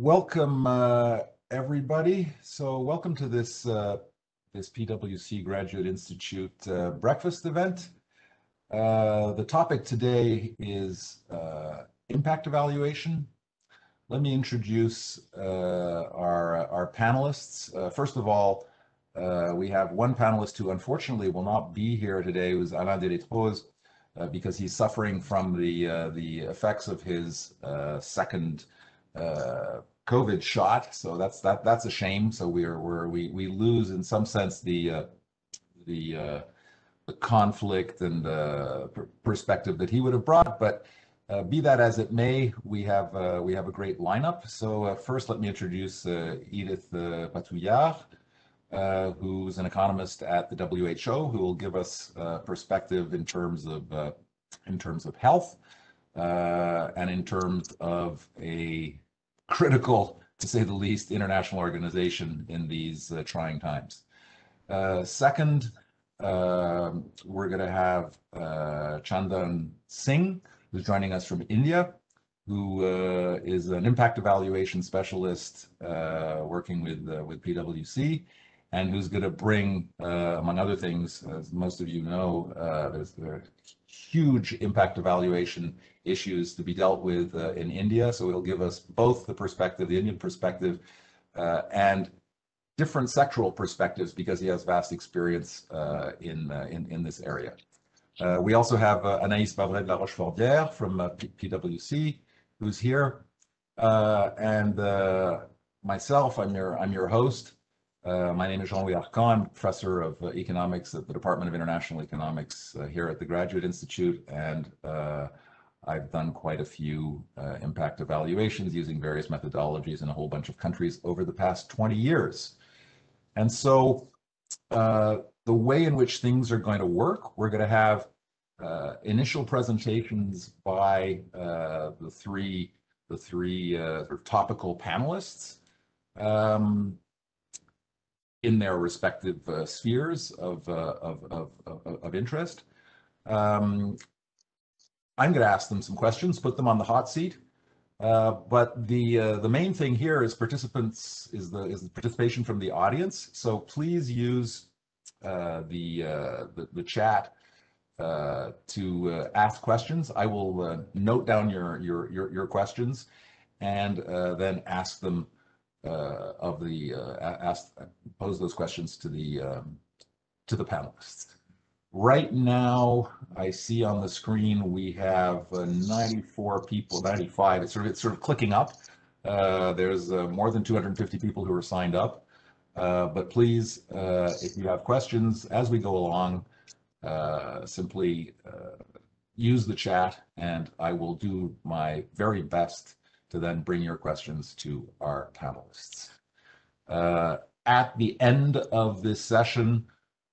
Welcome, uh, everybody. So welcome to this, uh, this PwC Graduate Institute uh, breakfast event. Uh, the topic today is uh, impact evaluation. Let me introduce uh, our, our panelists. first of all, we have one panelist who unfortunately will not be here today, who's Alain Delétrose, because he's suffering from the, the effects of his second uh, COVID shot. So that's that that's a shame. So we're we're we we lose in some sense the uh, the uh, the conflict and uh, perspective that he would have brought. But uh, be that as it may, we have uh, we have a great lineup. So uh, first, let me introduce uh, Edith uh, Patouillard, uh, who's an economist at the WHO, who will give us perspective in terms of in terms of health and in terms of a critical, to say the least, international organization in these uh, trying times. Uh, second, uh, we're going to have uh, Chandan Singh, who's joining us from India, who uh, is an impact evaluation specialist uh, working with with PwC, and who's going to bring, among other things, as most of you know, there's, there's huge impact evaluation issues to be dealt with uh, in India. So he'll give us both the perspective, the Indian perspective, uh, and different sectoral perspectives because he has vast experience uh, in, uh, in, in this area. Uh, we also have uh, Anaïs Bavret de la Rochefordière from PwC, who's here, and myself. I'm your I'm your host. Uh, my name is Jean-Louis Arcand, professor of uh, economics at the Department of International Economics uh, here at the Graduate Institute, and uh, I've done quite a few uh, impact evaluations using various methodologies in a whole bunch of countries over the past 20 years. And so the way in which things are going to work, we're going to have initial presentations by the three the three sort of topical panelists. Um, in their respective uh, spheres of, uh, of, of, of, interest. Um, I'm going to ask them some questions, put them on the hot seat. Uh, but the uh, the main thing here is participants is the is the participation from the audience. So please use uh, the, uh, the, the chat to ask questions. I will note down your your your, your questions and then ask them uh, of the uh, ask pose those questions to the um, to the panelists. Right now, I see on the screen we have uh, 94 people, 95. It's sort of it's sort of clicking up. Uh, there's uh, more than 250 people who are signed up. Uh, but please, if you have questions as we go along, simply use the chat, and I will do my very best to then bring your questions to our panelists. Uh, at the end of this session,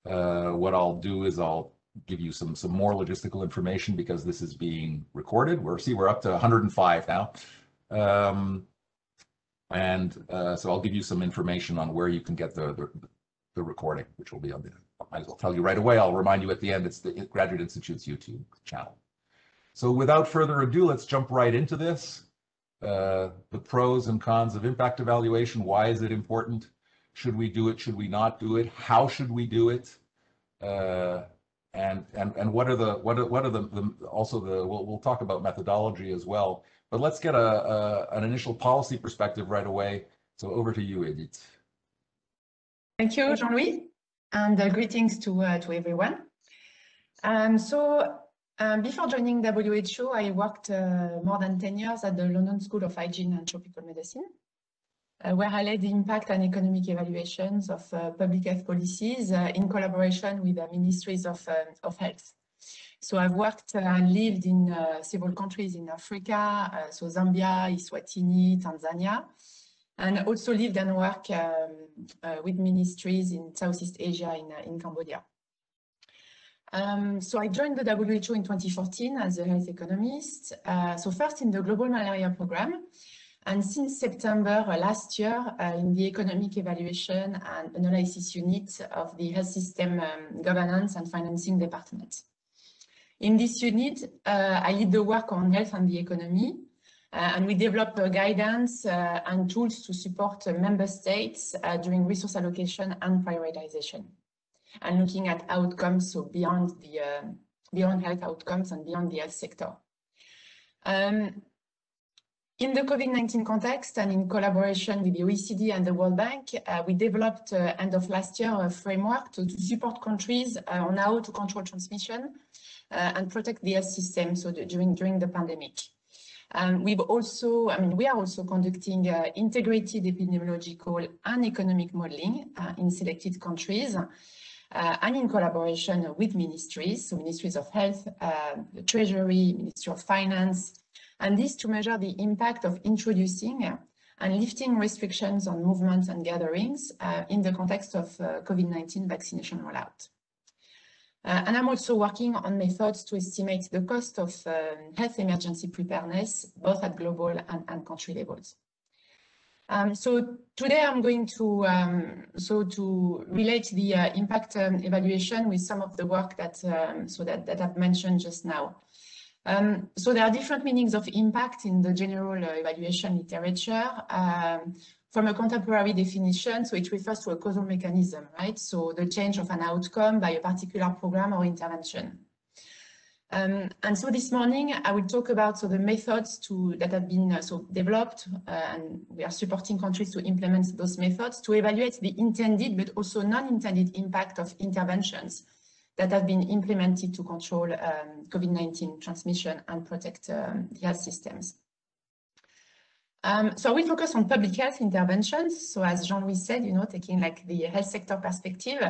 uh, what I'll do is I'll give you some some more logistical information because this is being recorded. We're see we're up to 105 now, um, and uh, so I'll give you some information on where you can get the, the, the recording, which will be on the. I might as well tell you right away. I'll remind you at the end. It's the Graduate Institute's YouTube channel. So without further ado, let's jump right into this uh, the pros and cons of impact evaluation. Why is it important? Should we do it? Should we not do it? How should we do it? Uh, and and and what are the what are what are the, the also the we'll we'll talk about methodology as well. But let's get a, a an initial policy perspective right away. So over to you, Edith. Thank you, Jean-Louis, and uh, greetings to uh, to everyone. Um, so um, before joining WHO, I worked uh, more than 10 years at the London School of Hygiene and Tropical Medicine, uh, where I led the impact and economic evaluations of uh, public health policies uh, in collaboration with the ministries of, uh, of health. So I've worked and lived in uh, several countries in Africa, so Zambia, Eswatini, Tanzania, and also lived and worked um, with ministries in Southeast Asia in, in Cambodia. Um, so I joined the WHO in 2014 as a health economist. Uh, so first in the Global Malaria Program, and since September uh, last year uh, in the Economic Evaluation and Analysis Unit of the Health System um, Governance and Financing Department. In this unit, uh, I lead the work on health and the economy, Uh, and we develop uh, guidance and tools to support member states during resource allocation and prioritization and looking at outcomes, so beyond the beyond health outcomes and beyond the health sector. Um, in the COVID-19 context and in collaboration with the OECD and the World Bank, uh, we developed uh, end of last year a framework to, to support countries uh, on how to control transmission and protect the health system so the, during, during the pandemic. Um, we've also, I mean, we are also conducting uh, integrated epidemiological and economic modeling uh, in selected countries uh, and in collaboration with ministries, so ministries of health, the treasury, ministry of finance, and this to measure the impact of introducing and lifting restrictions on movements and gatherings uh, in the context of uh, COVID-19 vaccination rollout. Uh, and I'm also working on methods to estimate the cost of um, health emergency preparedness, both at global and, and country levels. Um, so today I'm going to um, so to relate the uh, impact um, evaluation with some of the work that um, so that, that I've mentioned just now. Um, so there are different meanings of impact in the general uh, evaluation literature. Um, from a contemporary definition, so it refers to a causal mechanism, right? So the change of an outcome by a particular program or intervention. Um, and so this morning, I will talk about so the methods to, that have been uh, so developed, uh, and we are supporting countries to implement those methods to evaluate the intended but also non-intended impact of interventions that have been implemented to control um, COVID-19 transmission and protect um, the health systems. Um, so we focus on public health interventions. So as Jean-Louis said, you know, taking like the health sector perspective,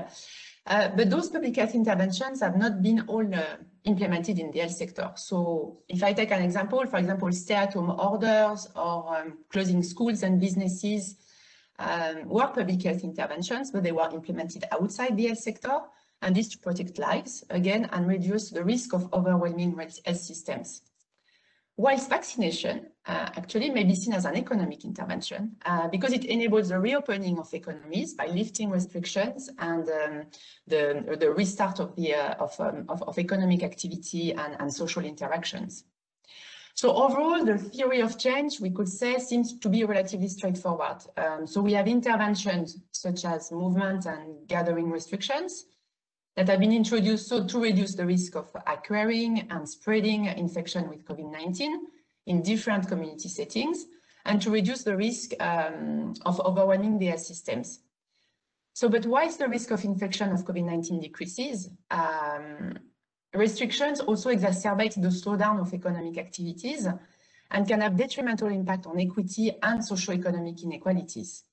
uh, but those public health interventions have not been all uh, implemented in the health sector. So if I take an example, for example, stay-at-home orders or um, closing schools and businesses um, were public health interventions, but they were implemented outside the health sector and this to protect lives, again, and reduce the risk of overwhelming health systems. Whilst vaccination uh, actually may be seen as an economic intervention uh, because it enables the reopening of economies by lifting restrictions and um, the, the restart of, the, uh, of, um, of, of, economic activity and, and social interactions. So overall, the theory of change, we could say, seems to be relatively straightforward. Um, so we have interventions such as movement and gathering restrictions, that have been introduced so to reduce the risk of acquiring and spreading infection with COVID-19 in different community settings and to reduce the risk um, of overwhelming their systems. So, but whilst the risk of infection of COVID-19 decreases, um, restrictions also exacerbate the slowdown of economic activities and can have detrimental impact on equity and socio-economic inequalities.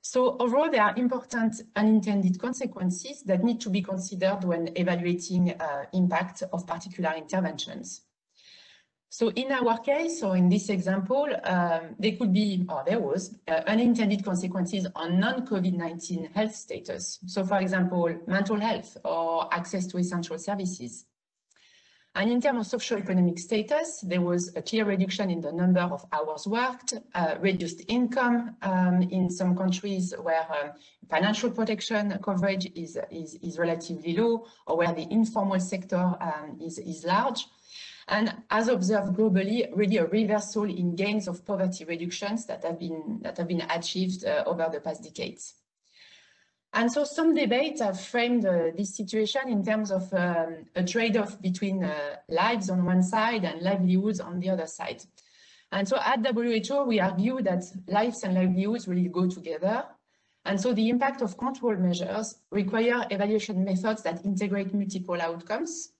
So overall, there are important unintended consequences that need to be considered when evaluating uh, impact of particular interventions. So in our case, or in this example, um, there could be, or there was, uh, unintended consequences on non-COVID-19 health status. So for example, mental health or access to essential services. And in terms of socio-economic status, there was a clear reduction in the number of hours worked, uh, reduced income um, in some countries where um, financial protection coverage is, is, is, relatively low or where the informal sector um, is, is large. And as observed globally, really a reversal in gains of poverty reductions that have been, that have been achieved uh, over the past decades. And so some debates have framed uh, this situation in terms of um, a trade-off between uh, lives on one side and livelihoods on the other side. And so at WHO, we argue that lives and livelihoods really go together. And so the impact of control measures require evaluation methods that integrate multiple outcomes.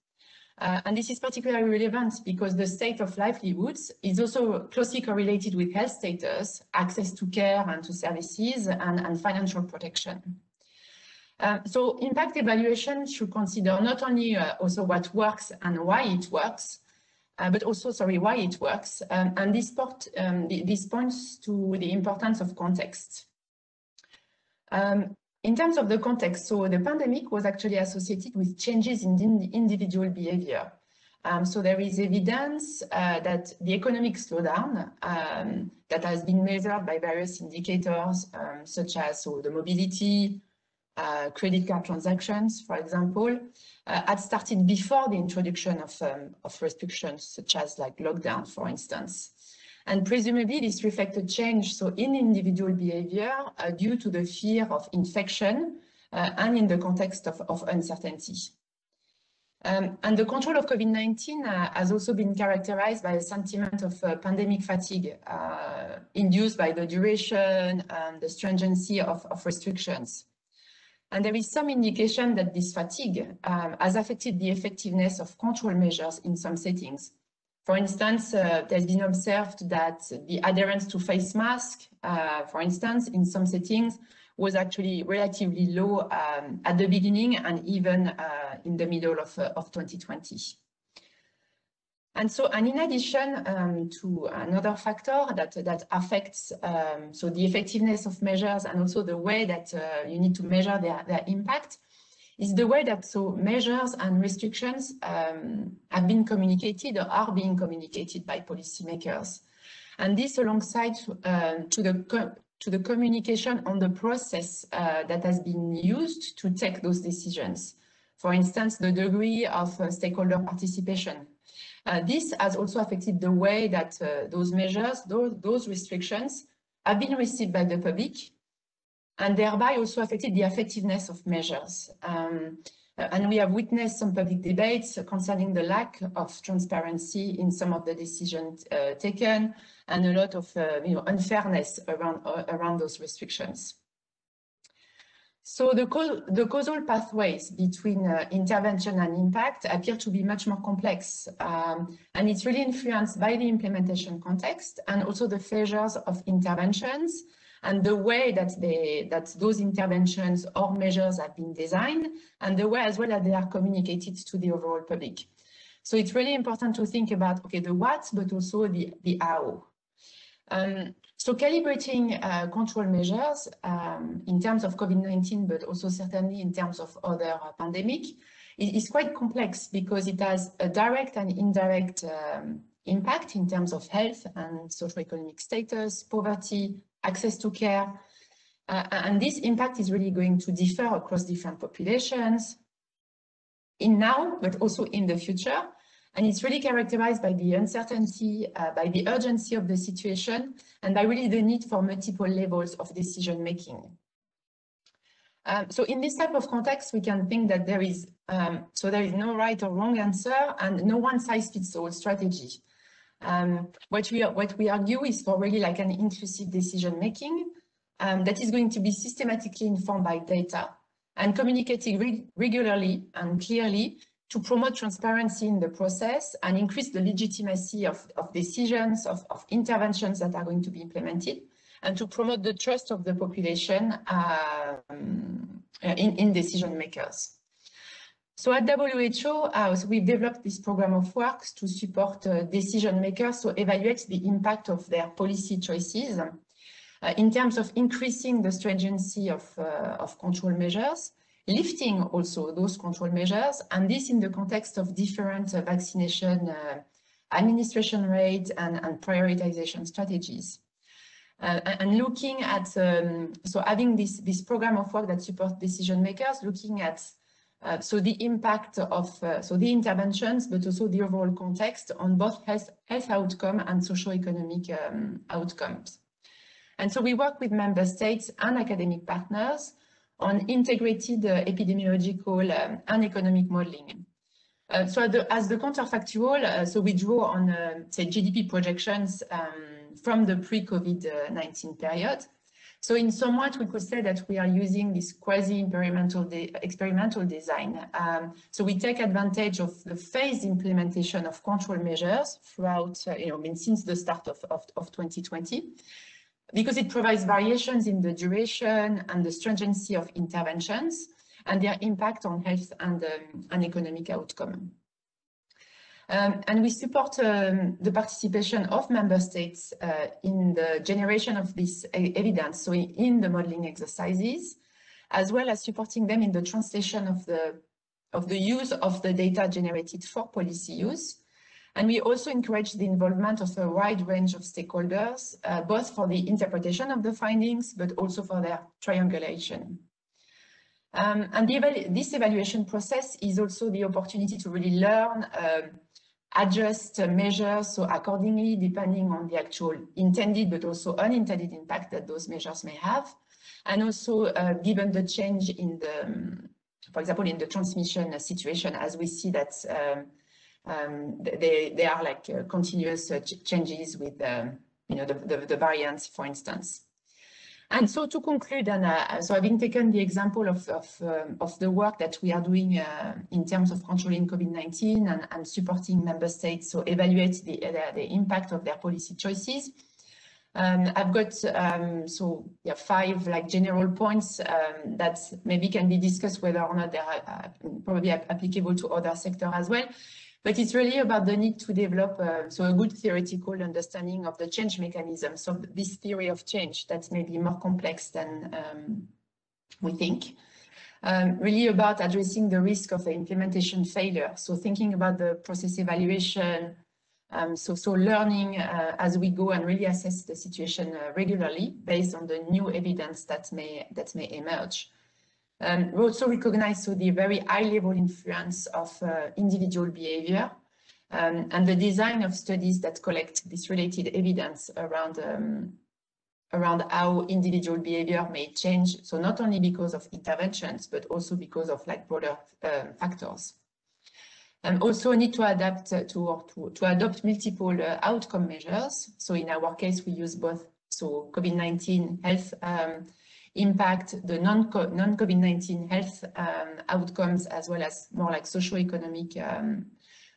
Uh, and this is particularly relevant because the state of livelihoods is also closely correlated with health status, access to care and to services, and, and financial protection. Uh, so impact evaluation should consider not only uh, also what works and why it works, uh, but also, sorry, why it works. Um, and this, part, um, this points to the importance of context. Um, in terms of the context, so the pandemic was actually associated with changes in individual behavior. Um, so there is evidence uh, that the economic slowdown um, that has been measured by various indicators, um, such as so the mobility, uh, credit card transactions, for example, uh, had started before the introduction of, um, of restrictions such as like lockdown, for instance. And presumably this reflected change so in individual behavior uh, due to the fear of infection uh, and in the context of, of uncertainty. Um, and the control of COVID-19 uh, has also been characterized by a sentiment of uh, pandemic fatigue uh, induced by the duration and the stringency of, of, restrictions. And there is some indication that this fatigue um, has affected the effectiveness of control measures in some settings. For instance, uh, there's been observed that the adherence to face mask, uh, for instance, in some settings was actually relatively low um, at the beginning and even uh, in the middle of, uh, of 2020. And so, and in addition um, to another factor that, that affects um, so the effectiveness of measures and also the way that uh, you need to measure their, their impact is the way that so measures and restrictions um, have been communicated or are being communicated by policymakers. And this alongside uh, to the to the communication on the process uh, that has been used to take those decisions. For instance, the degree of uh, stakeholder participation. Uh, this has also affected the way that uh, those measures, those, those restrictions have been received by the public and thereby also affected the effectiveness of measures. Um, and we have witnessed some public debates concerning the lack of transparency in some of the decisions uh, taken and a lot of uh, you know, unfairness around, uh, around those restrictions. So the, co the causal pathways between uh, intervention and impact appear to be much more complex. Um, and it's really influenced by the implementation context and also the phases of interventions and the way that they that those interventions or measures have been designed and the way as well that they are communicated to the overall public. So it's really important to think about okay the what but also the the how. Um, so calibrating uh, control measures um, in terms of COVID-19, but also certainly in terms of other uh, pandemic, is quite complex because it has a direct and indirect um, impact in terms of health and socioeconomic status, poverty, access to care. Uh, and this impact is really going to differ across different populations in now, but also in the future. And it's really characterized by the uncertainty, uh, by the urgency of the situation, and by really the need for multiple levels of decision making. Um, so in this type of context, we can think that there is, um, so there is no right or wrong answer and no one size fits all strategy. Um, what, we, what we argue is for really like an inclusive decision making um, that is going to be systematically informed by data and communicating re regularly and clearly to promote transparency in the process and increase the legitimacy of, of decisions, of, of, interventions that are going to be implemented, and to promote the trust of the population um, in, in, decision makers. So at WHO, so we've developed this program of works to support uh, decision makers to evaluate the impact of their policy choices uh, in terms of increasing the stringency of, uh, of control measures, lifting also those control measures, and this in the context of different uh, vaccination uh, administration rate and, and, prioritization strategies. Uh, and looking at, um, so having this, this program of work that supports decision makers, looking at uh, so the impact of uh, so the interventions, but also the overall context on both health, health outcome and socio-economic um, outcomes. And so we work with member states and academic partners on integrated uh, epidemiological um, and economic modeling. Uh, so the, as the counterfactual, uh, so we draw on, say, GDP projections um, from the pre-COVID-19 period. So in somewhat, we could say that we are using this quasi-experimental de experimental design. Um, so we take advantage of the phased implementation of control measures throughout, uh, you know, I mean, since the start of, of, of 2020 because it provides variations in the duration and the stringency of interventions and their impact on health and, um, and economic outcome. Um, and we support um, the participation of member states uh, in the generation of this evidence, so in the modeling exercises, as well as supporting them in the translation of the, of the use of the data generated for policy use and we also encourage the involvement of a wide range of stakeholders, uh, both for the interpretation of the findings, but also for their triangulation. Um, and the, this evaluation process is also the opportunity to really learn um, adjust measures so accordingly depending on the actual intended but also unintended impact that those measures may have. And also uh, given the change in the um, for example in the transmission situation as we see that um, um, they, they are like uh, continuous uh, ch changes with um, you know the, the, the variants for instance and so to conclude, and uh, so having taken the example of, of, um, of the work that we are doing uh, in terms of controlling COVID-19 and, and, supporting member states, so evaluate the, the, the impact of their policy choices. Um, I've got um, so yeah, five like general points um, that maybe can be discussed whether or not they are uh, probably applicable to other sectors as well. But it's really about the need to develop uh, so a good theoretical understanding of the change mechanism. So this theory of change that's maybe more complex than um, we think. Um, really about addressing the risk of the implementation failure. So thinking about the process evaluation, um, so, so learning uh, as we go and really assess the situation uh, regularly based on the new evidence that may, that may emerge. Um, we also recognize so the very high level influence of uh, individual behavior um, and the design of studies that collect this related evidence around um, around how individual behavior may change. So not only because of interventions, but also because of like broader uh, factors. And also need to adapt to, to, to adopt multiple uh, outcome measures. So in our case, we use both so COVID-19 health um, impact the non-COVID-19 health um, outcomes as well as more like socio-economic um,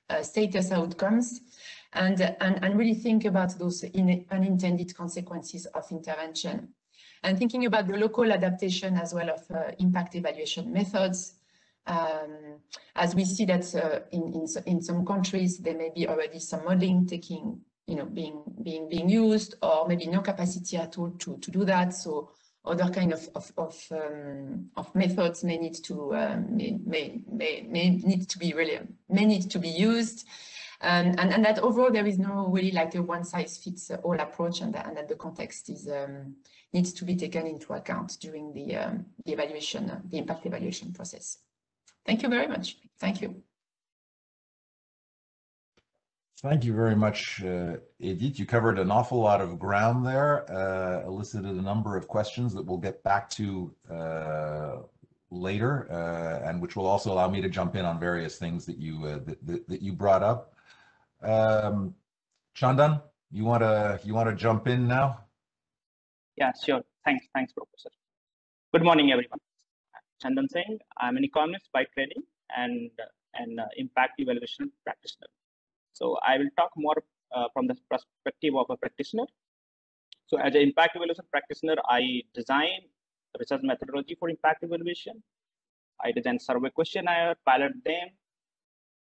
uh, status outcomes and, and, and really think about those unintended consequences of intervention. And thinking about the local adaptation as well of uh, impact evaluation methods, um, as we see that uh, in, in, in some countries, there may be already some modeling taking, you know, being, being, being used or maybe no capacity at all to, to do that. So other kind of of of, um, of methods may need to um, may, may, may need to be really may need to be used. Um, and and that overall there is no really like a one size fits all approach and that, and that the context is um, needs to be taken into account during the um, the evaluation uh, the impact evaluation process. Thank you very much. Thank you Thank you very much, uh, Edith. You covered an awful lot of ground there, uh, elicited a number of questions that we'll get back to uh, later, uh, and which will also allow me to jump in on various things that you uh, that, that, that, you brought up. Um, Chandan, you want to you want to jump in now? Yeah, sure. Thanks, thanks, Professor. Good morning, everyone. Chandan Singh. I'm an economist by training and an impact evaluation practitioner. So I will talk more uh, from the perspective of a practitioner. So as an impact evaluation practitioner, I design research methodology for impact evaluation. I design survey questionnaire, pilot them,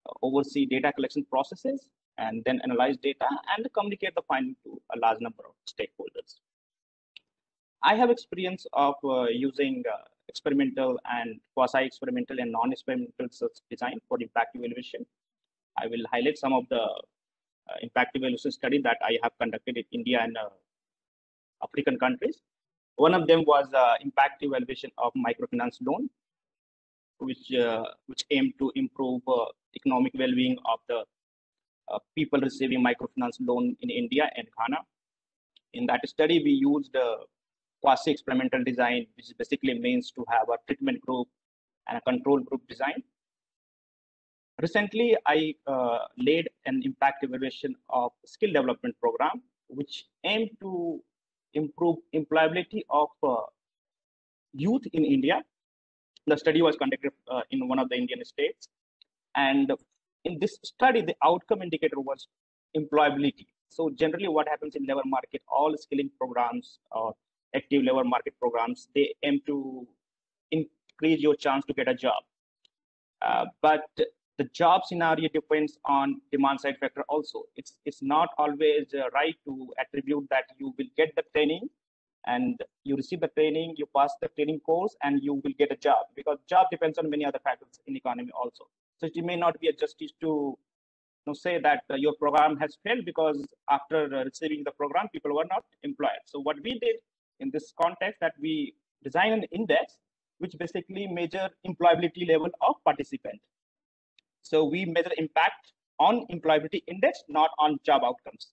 uh, oversee data collection processes, and then analyze data and communicate the finding to a large number of stakeholders. I have experience of uh, using uh, experimental and quasi-experimental and non-experimental design for impact evaluation. I will highlight some of the uh, impact evaluation study that I have conducted in India and uh, African countries. One of them was uh, impact evaluation of microfinance loan, which which aimed to improve economic well-being of the people receiving microfinance loan in India and Ghana. In that study, we used quasi-experimental design, which basically means to have a treatment group and a control group design Recently, I uh, led an impact evaluation of skill development program, which aimed to improve employability of uh, youth in India. The study was conducted uh, in one of the Indian states. And in this study, the outcome indicator was employability. So generally what happens in labor market, all skilling programs or active labor market programs, they aim to increase your chance to get a job. Uh, but the job scenario depends on demand side factor also. It's, it's not always uh, right to attribute that you will get the training and you receive the training, you pass the training course and you will get a job because job depends on many other factors in economy also. So it may not be a justice to you know, say that uh, your program has failed because after uh, receiving the program, people were not employed. So what we did in this context that we design an index which basically measure employability level of participant. So we measure impact on employability index, not on job outcomes.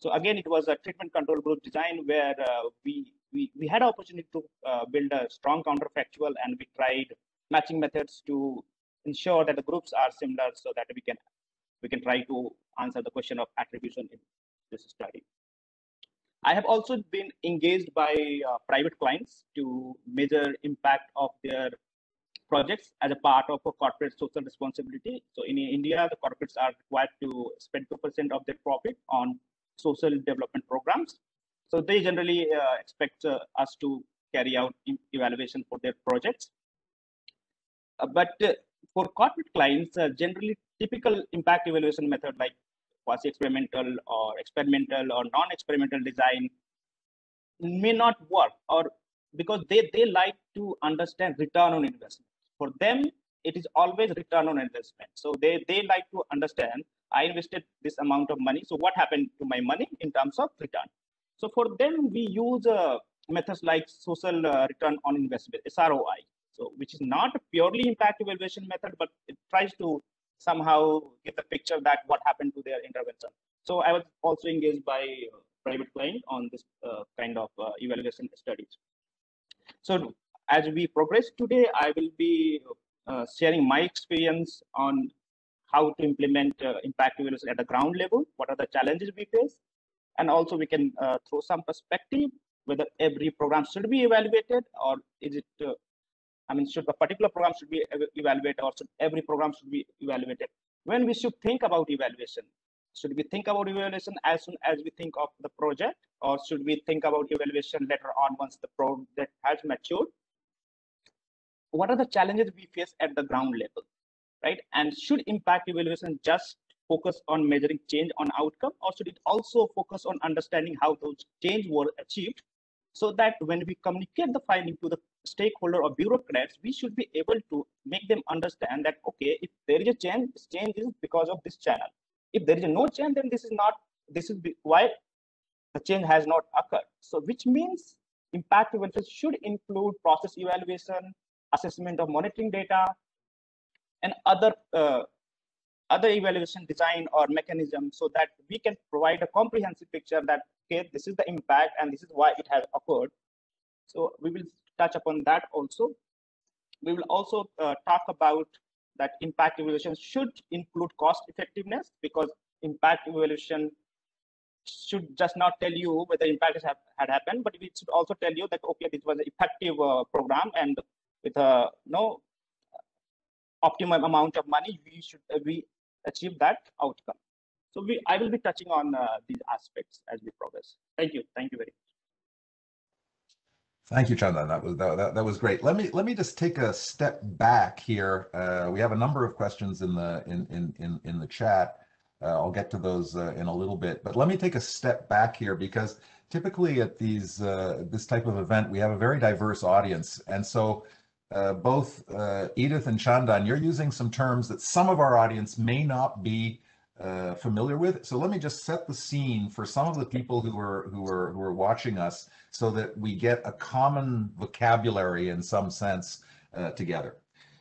So again, it was a treatment control group design where uh, we, we, we had opportunity to uh, build a strong counterfactual and we tried matching methods to ensure that the groups are similar so that we can we can try to answer the question of attribution in this study. I have also been engaged by uh, private clients to measure impact of their projects as a part of a corporate social responsibility. So in India, the corporates are required to spend 2% of their profit on social development programs. So they generally uh, expect uh, us to carry out evaluation for their projects. Uh, but uh, for corporate clients, uh, generally typical impact evaluation method like quasi-experimental or experimental or non-experimental design may not work or because they, they like to understand return on investment. For them, it is always return on investment. So they, they like to understand, I invested this amount of money. So what happened to my money in terms of return? So for them, we use uh, methods like social uh, return on investment, SROI. So which is not a purely impact evaluation method, but it tries to somehow get the picture that what happened to their intervention. So I was also engaged by uh, private client on this uh, kind of uh, evaluation studies. So as we progress today, I will be uh, sharing my experience on how to implement uh, impact evaluation at the ground level, what are the challenges we face, and also we can uh, throw some perspective whether every program should be evaluated or is it I mean, should a particular program should be evaluated or should every program should be evaluated? When we should think about evaluation, should we think about evaluation as soon as we think of the project or should we think about evaluation later on once the project has matured? What are the challenges we face at the ground level, right? And should impact evaluation just focus on measuring change on outcome or should it also focus on understanding how those change were achieved so that when we communicate the finding to the stakeholder or bureaucrats, we should be able to make them understand that, okay, if there is a change, this change is because of this channel. If there is no change, then this is not, this is why the change has not occurred. So which means impact evaluation should include process evaluation, assessment of monitoring data, and other uh, other evaluation design or mechanism so that we can provide a comprehensive picture that okay this is the impact and this is why it has occurred. So we will touch upon that also. We will also uh, talk about that impact evaluation should include cost effectiveness because impact evaluation should just not tell you whether impact has had happened but it should also tell you that okay this was an effective uh, program and with a no optimum amount of money we should uh, we achieve that outcome. So we, I will be touching on uh, these aspects as we progress. Thank you. Thank you very much. Thank you, Chandan. That was that, that, was great. Let me let me just take a step back here. Uh, we have a number of questions in the in in in, in the chat. Uh, I'll get to those uh, in a little bit, but let me take a step back here because typically at these uh, this type of event we have a very diverse audience, and so uh, both uh, Edith and Chandan, you're using some terms that some of our audience may not be uh, familiar with. So let me just set the scene for some of the people who are who are who are watching us, so that we get a common vocabulary in some sense uh, together.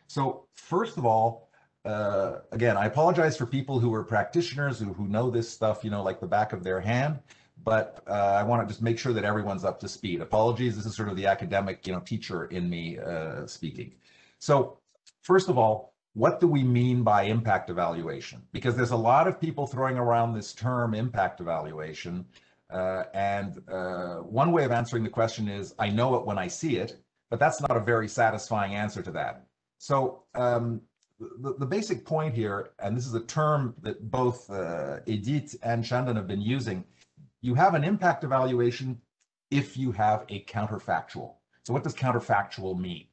So first of all, uh, again, I apologize for people who are practitioners who who know this stuff, you know, like the back of their hand but uh, I want to just make sure that everyone's up to speed. Apologies, this is sort of the academic, you know, teacher in me uh, speaking. So first of all, what do we mean by impact evaluation? Because there's a lot of people throwing around this term impact evaluation. Uh, and uh, one way of answering the question is, I know it when I see it, but that's not a very satisfying answer to that. So um, the, the, basic point here, and this is a term that both uh, Edith and Chandan have been using, you have an impact evaluation if you have a counterfactual. So what does counterfactual mean?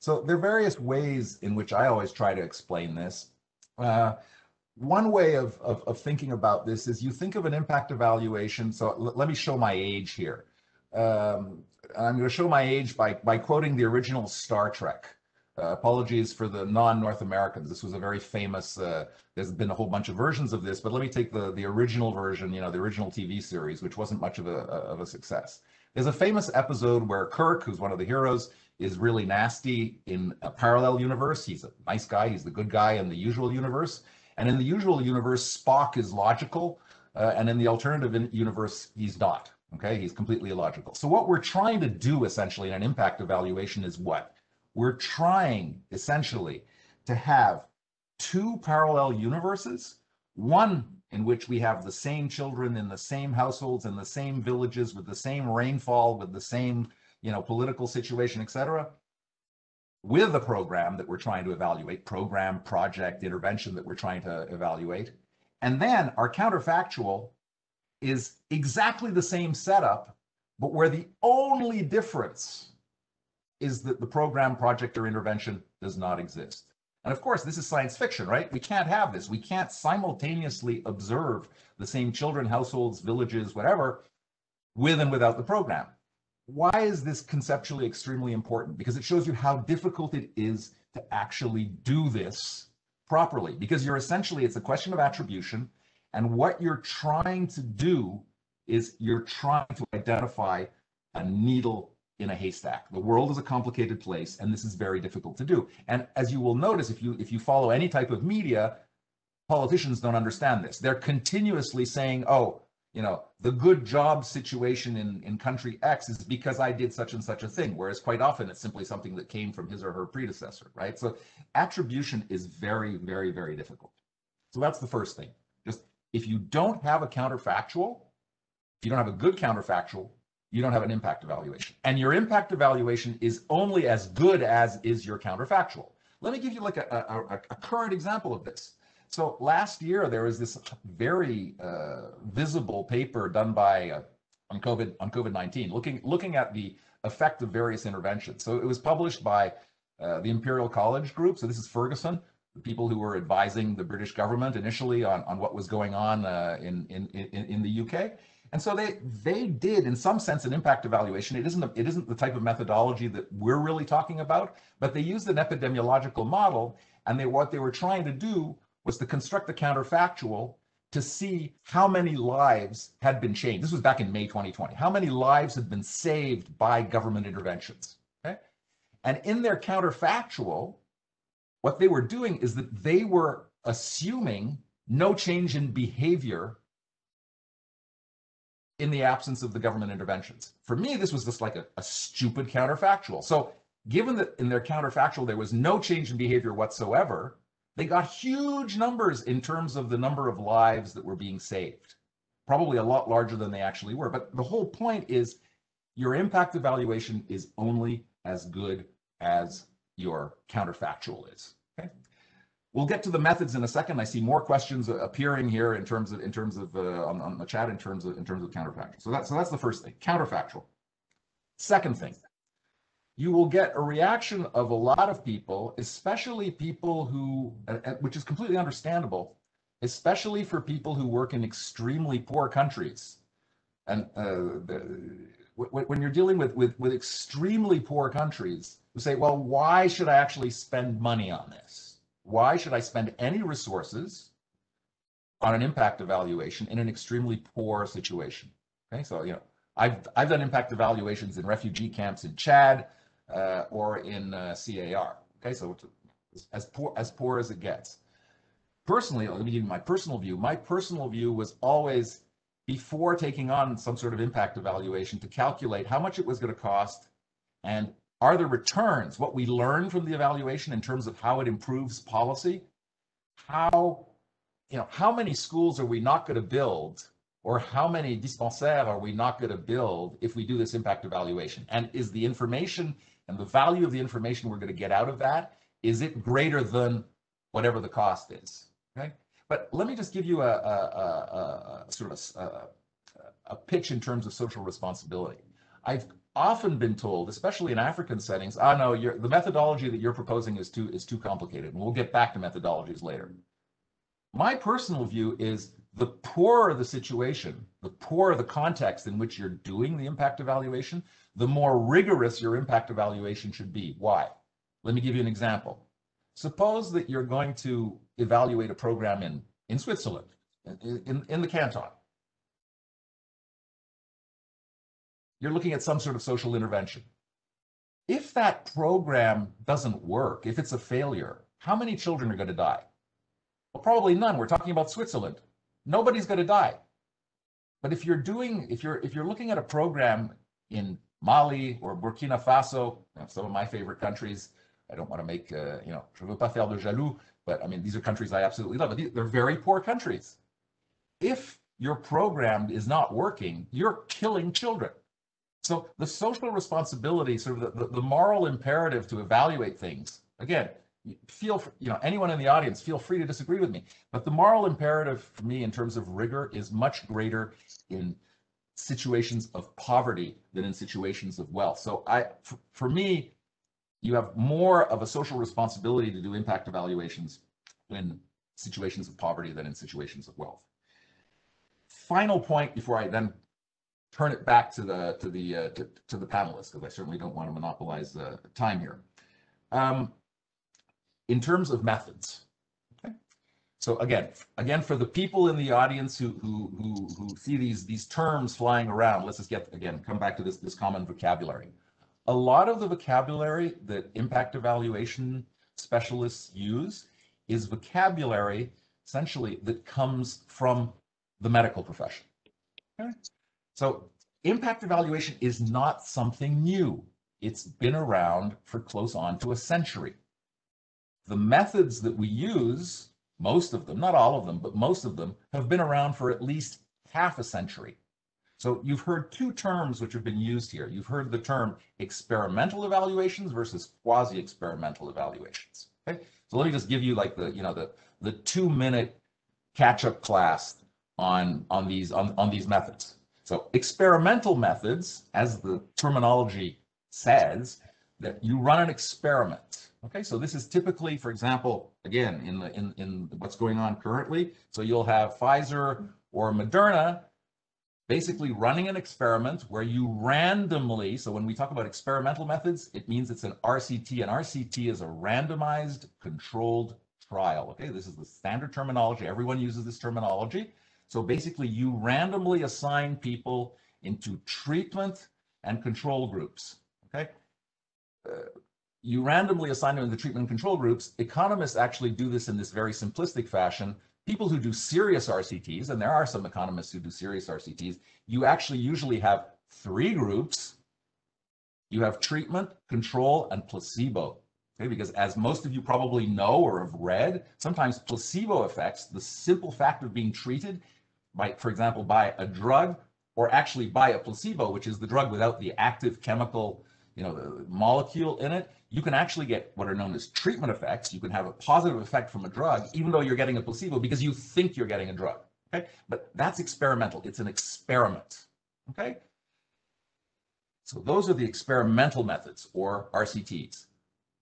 So there are various ways in which I always try to explain this. Uh, one way of, of, of, thinking about this is you think of an impact evaluation. So let me show my age here. Um, I'm going to show my age by, by quoting the original Star Trek. Uh, apologies for the non-North Americans. This was a very famous, uh, there's been a whole bunch of versions of this, but let me take the, the original version, you know, the original TV series, which wasn't much of a, of a success. There's a famous episode where Kirk, who's one of the heroes, is really nasty in a parallel universe. He's a nice guy. He's the good guy in the usual universe. And in the usual universe, Spock is logical, uh, and in the alternative universe, he's not. Okay, he's completely illogical. So what we're trying to do essentially in an impact evaluation is what? We're trying essentially to have two parallel universes, one in which we have the same children in the same households in the same villages with the same rainfall, with the same, you know, political situation, etc., with a program that we're trying to evaluate, program, project, intervention that we're trying to evaluate. And then our counterfactual is exactly the same setup, but where the only difference is that the program, project, or intervention does not exist. And of course, this is science fiction, right? We can't have this. We can't simultaneously observe the same children, households, villages, whatever, with and without the program. Why is this conceptually extremely important? Because it shows you how difficult it is to actually do this properly. Because you're essentially, it's a question of attribution. And what you're trying to do is you're trying to identify a needle in a haystack. The world is a complicated place, and this is very difficult to do. And as you will notice, if you if you follow any type of media, politicians don't understand this. They're continuously saying, "Oh, you know, the good job situation in in country X is because I did such and such a thing," whereas quite often it's simply something that came from his or her predecessor, right? So attribution is very, very, very difficult. So that's the first thing. Just if you don't have a counterfactual, if you don't have a good counterfactual, you don't have an impact evaluation. And your impact evaluation is only as good as is your counterfactual. Let me give you like a, a, a current example of this. So last year there was this very uh, visible paper done by uh, on COVID on COVID-19, looking looking at the effect of various interventions. So it was published by uh, the Imperial College Group. So this is Ferguson, the people who were advising the British government initially on, on what was going on uh, in, in, in, in the UK. And so they they did, in some sense, an impact evaluation. It isn't a, it isn't the type of methodology that we're really talking about, but they used an epidemiological model, and they what they were trying to do was to construct a counterfactual to see how many lives had been changed. This was back in May 2020. How many lives had been saved by government interventions? Okay, and in their counterfactual, what they were doing is that they were assuming no change in behavior in the absence of the government interventions. For me, this was just like a, a stupid counterfactual. So given that in their counterfactual there was no change in behavior whatsoever, they got huge numbers in terms of the number of lives that were being saved. Probably a lot larger than they actually were. But the whole point is your impact evaluation is only as good as your counterfactual is. We'll get to the methods in a second. I see more questions appearing here in terms of in terms of uh, on, on the chat in terms of in terms of counterfactual. So that's so that's the first thing, counterfactual. Second thing, you will get a reaction of a lot of people, especially people who, which is completely understandable, especially for people who work in extremely poor countries. And uh, when you're dealing with, with, with extremely poor countries, you say, well, why should I actually spend money on this? Why should I spend any resources on an impact evaluation in an extremely poor situation? Okay, so you know, I've I've done impact evaluations in refugee camps in Chad uh, or in uh, CAR. Okay, so as poor as poor as it gets. Personally, let me give you my personal view. My personal view was always before taking on some sort of impact evaluation to calculate how much it was going to cost and are the returns, what we learn from the evaluation in terms of how it improves policy? How, you know, how many schools are we not going to build or how many dispensaires are we not going to build if we do this impact evaluation? And is the information and the value of the information we're going to get out of that, is it greater than whatever the cost is? Okay. But let me just give you a, a, a, a sort of a, a pitch in terms of social responsibility. I've often been told, especially in African settings, ah, no, the methodology that you're proposing is too is too complicated, and we'll get back to methodologies later. My personal view is the poorer the situation, the poorer the context in which you're doing the impact evaluation, the more rigorous your impact evaluation should be. Why? Let me give you an example. Suppose that you're going to evaluate a program in, in Switzerland, in, in, in the canton. You're looking at some sort of social intervention. If that program doesn't work, if it's a failure, how many children are going to die? Well, probably none. We're talking about Switzerland. Nobody's going to die. But if you're doing, if you're if you're looking at a program in Mali or Burkina Faso, you know, some of my favorite countries, I don't want to make, uh, you know, je veux pas faire de jaloux, but I mean, these are countries I absolutely love. But they're very poor countries. If your program is not working, you're killing children. So the social responsibility, sort of the, the, the moral imperative to evaluate things, again, feel, you know, anyone in the audience, feel free to disagree with me. But the moral imperative for me in terms of rigor is much greater in situations of poverty than in situations of wealth. So I, for, for me, you have more of a social responsibility to do impact evaluations in situations of poverty than in situations of wealth. Final point before I then turn it back to the to the uh, to, to, the panelists because I certainly don't want to monopolize uh, time here. Um, in terms of methods, okay. So again, again for the people in the audience who who who, who see these these terms flying around, let's just get again come back to this this common vocabulary. A lot of the vocabulary that impact evaluation specialists use is vocabulary essentially that comes from the medical profession. Okay? So impact evaluation is not something new. It's been around for close on to a century. The methods that we use, most of them, not all of them, but most of them have been around for at least half a century. So you've heard two terms which have been used here. You've heard the term experimental evaluations versus quasi-experimental evaluations. Okay, so let me just give you like the you know the the two minute catch-up class on on these on, on these methods. So experimental methods, as the terminology says, that you run an experiment. Okay, so this is typically, for example, again, in the in, in what's going on currently. So you'll have Pfizer or Moderna basically running an experiment where you randomly, so when we talk about experimental methods, it means it's an RCT. An RCT is a randomized controlled trial. Okay, this is the standard terminology. Everyone uses this terminology. So basically, you randomly assign people into treatment and control groups. Okay. Uh, you randomly assign them into treatment and control groups. Economists actually do this in this very simplistic fashion. People who do serious RCTs, and there are some economists who do serious RCTs, you actually usually have three groups. You have treatment, control, and placebo. Okay, because as most of you probably know or have read, sometimes placebo effects, the simple fact of being treated, by, for example, by a drug or actually by a placebo, which is the drug without the active chemical, you know, the molecule in it, you can actually get what are known as treatment effects. You can have a positive effect from a drug, even though you're getting a placebo because you think you're getting a drug. Okay, but that's experimental. It's an experiment. Okay. So those are the experimental methods or RCTs.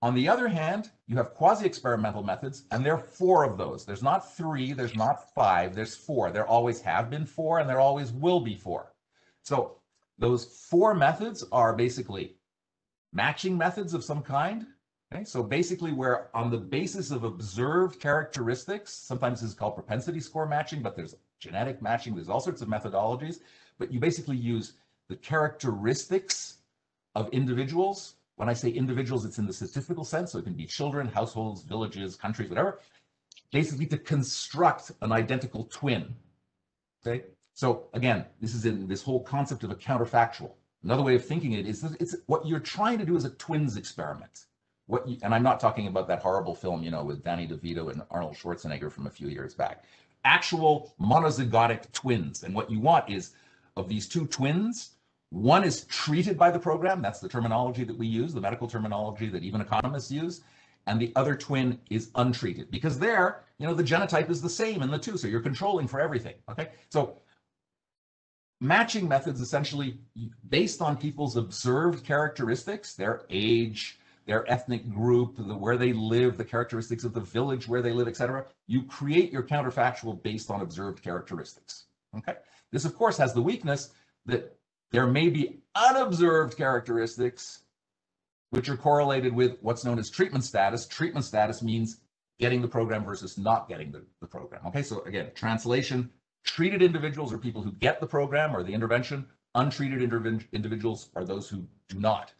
On the other hand, you have quasi-experimental methods, and there are four of those. There's not three, there's not five, there's four. There always have been four, and there always will be four. So those four methods are basically matching methods of some kind. Okay, so basically where on the basis of observed characteristics, sometimes this is called propensity score matching, but there's genetic matching, there's all sorts of methodologies, but you basically use the characteristics of individuals when I say individuals, it's in the statistical sense. So it can be children, households, villages, countries, whatever. Basically to construct an identical twin. Okay. So again, this is in this whole concept of a counterfactual. Another way of thinking it is it's what you're trying to do is a twins experiment. What you, and I'm not talking about that horrible film, you know, with Danny DeVito and Arnold Schwarzenegger from a few years back. Actual monozygotic twins. And what you want is of these two twins, one is treated by the program. That's the terminology that we use, the medical terminology that even economists use. And the other twin is untreated because there, you know, the genotype is the same in the two. So you're controlling for everything. Okay. So matching methods essentially based on people's observed characteristics, their age, their ethnic group, the, where they live, the characteristics of the village where they live, etc. You create your counterfactual based on observed characteristics. Okay. This, of course, has the weakness that there may be unobserved characteristics which are correlated with what's known as treatment status. Treatment status means getting the program versus not getting the, the program. Okay, so again, translation, treated individuals are people who get the program or the intervention. Untreated individuals are those who do not.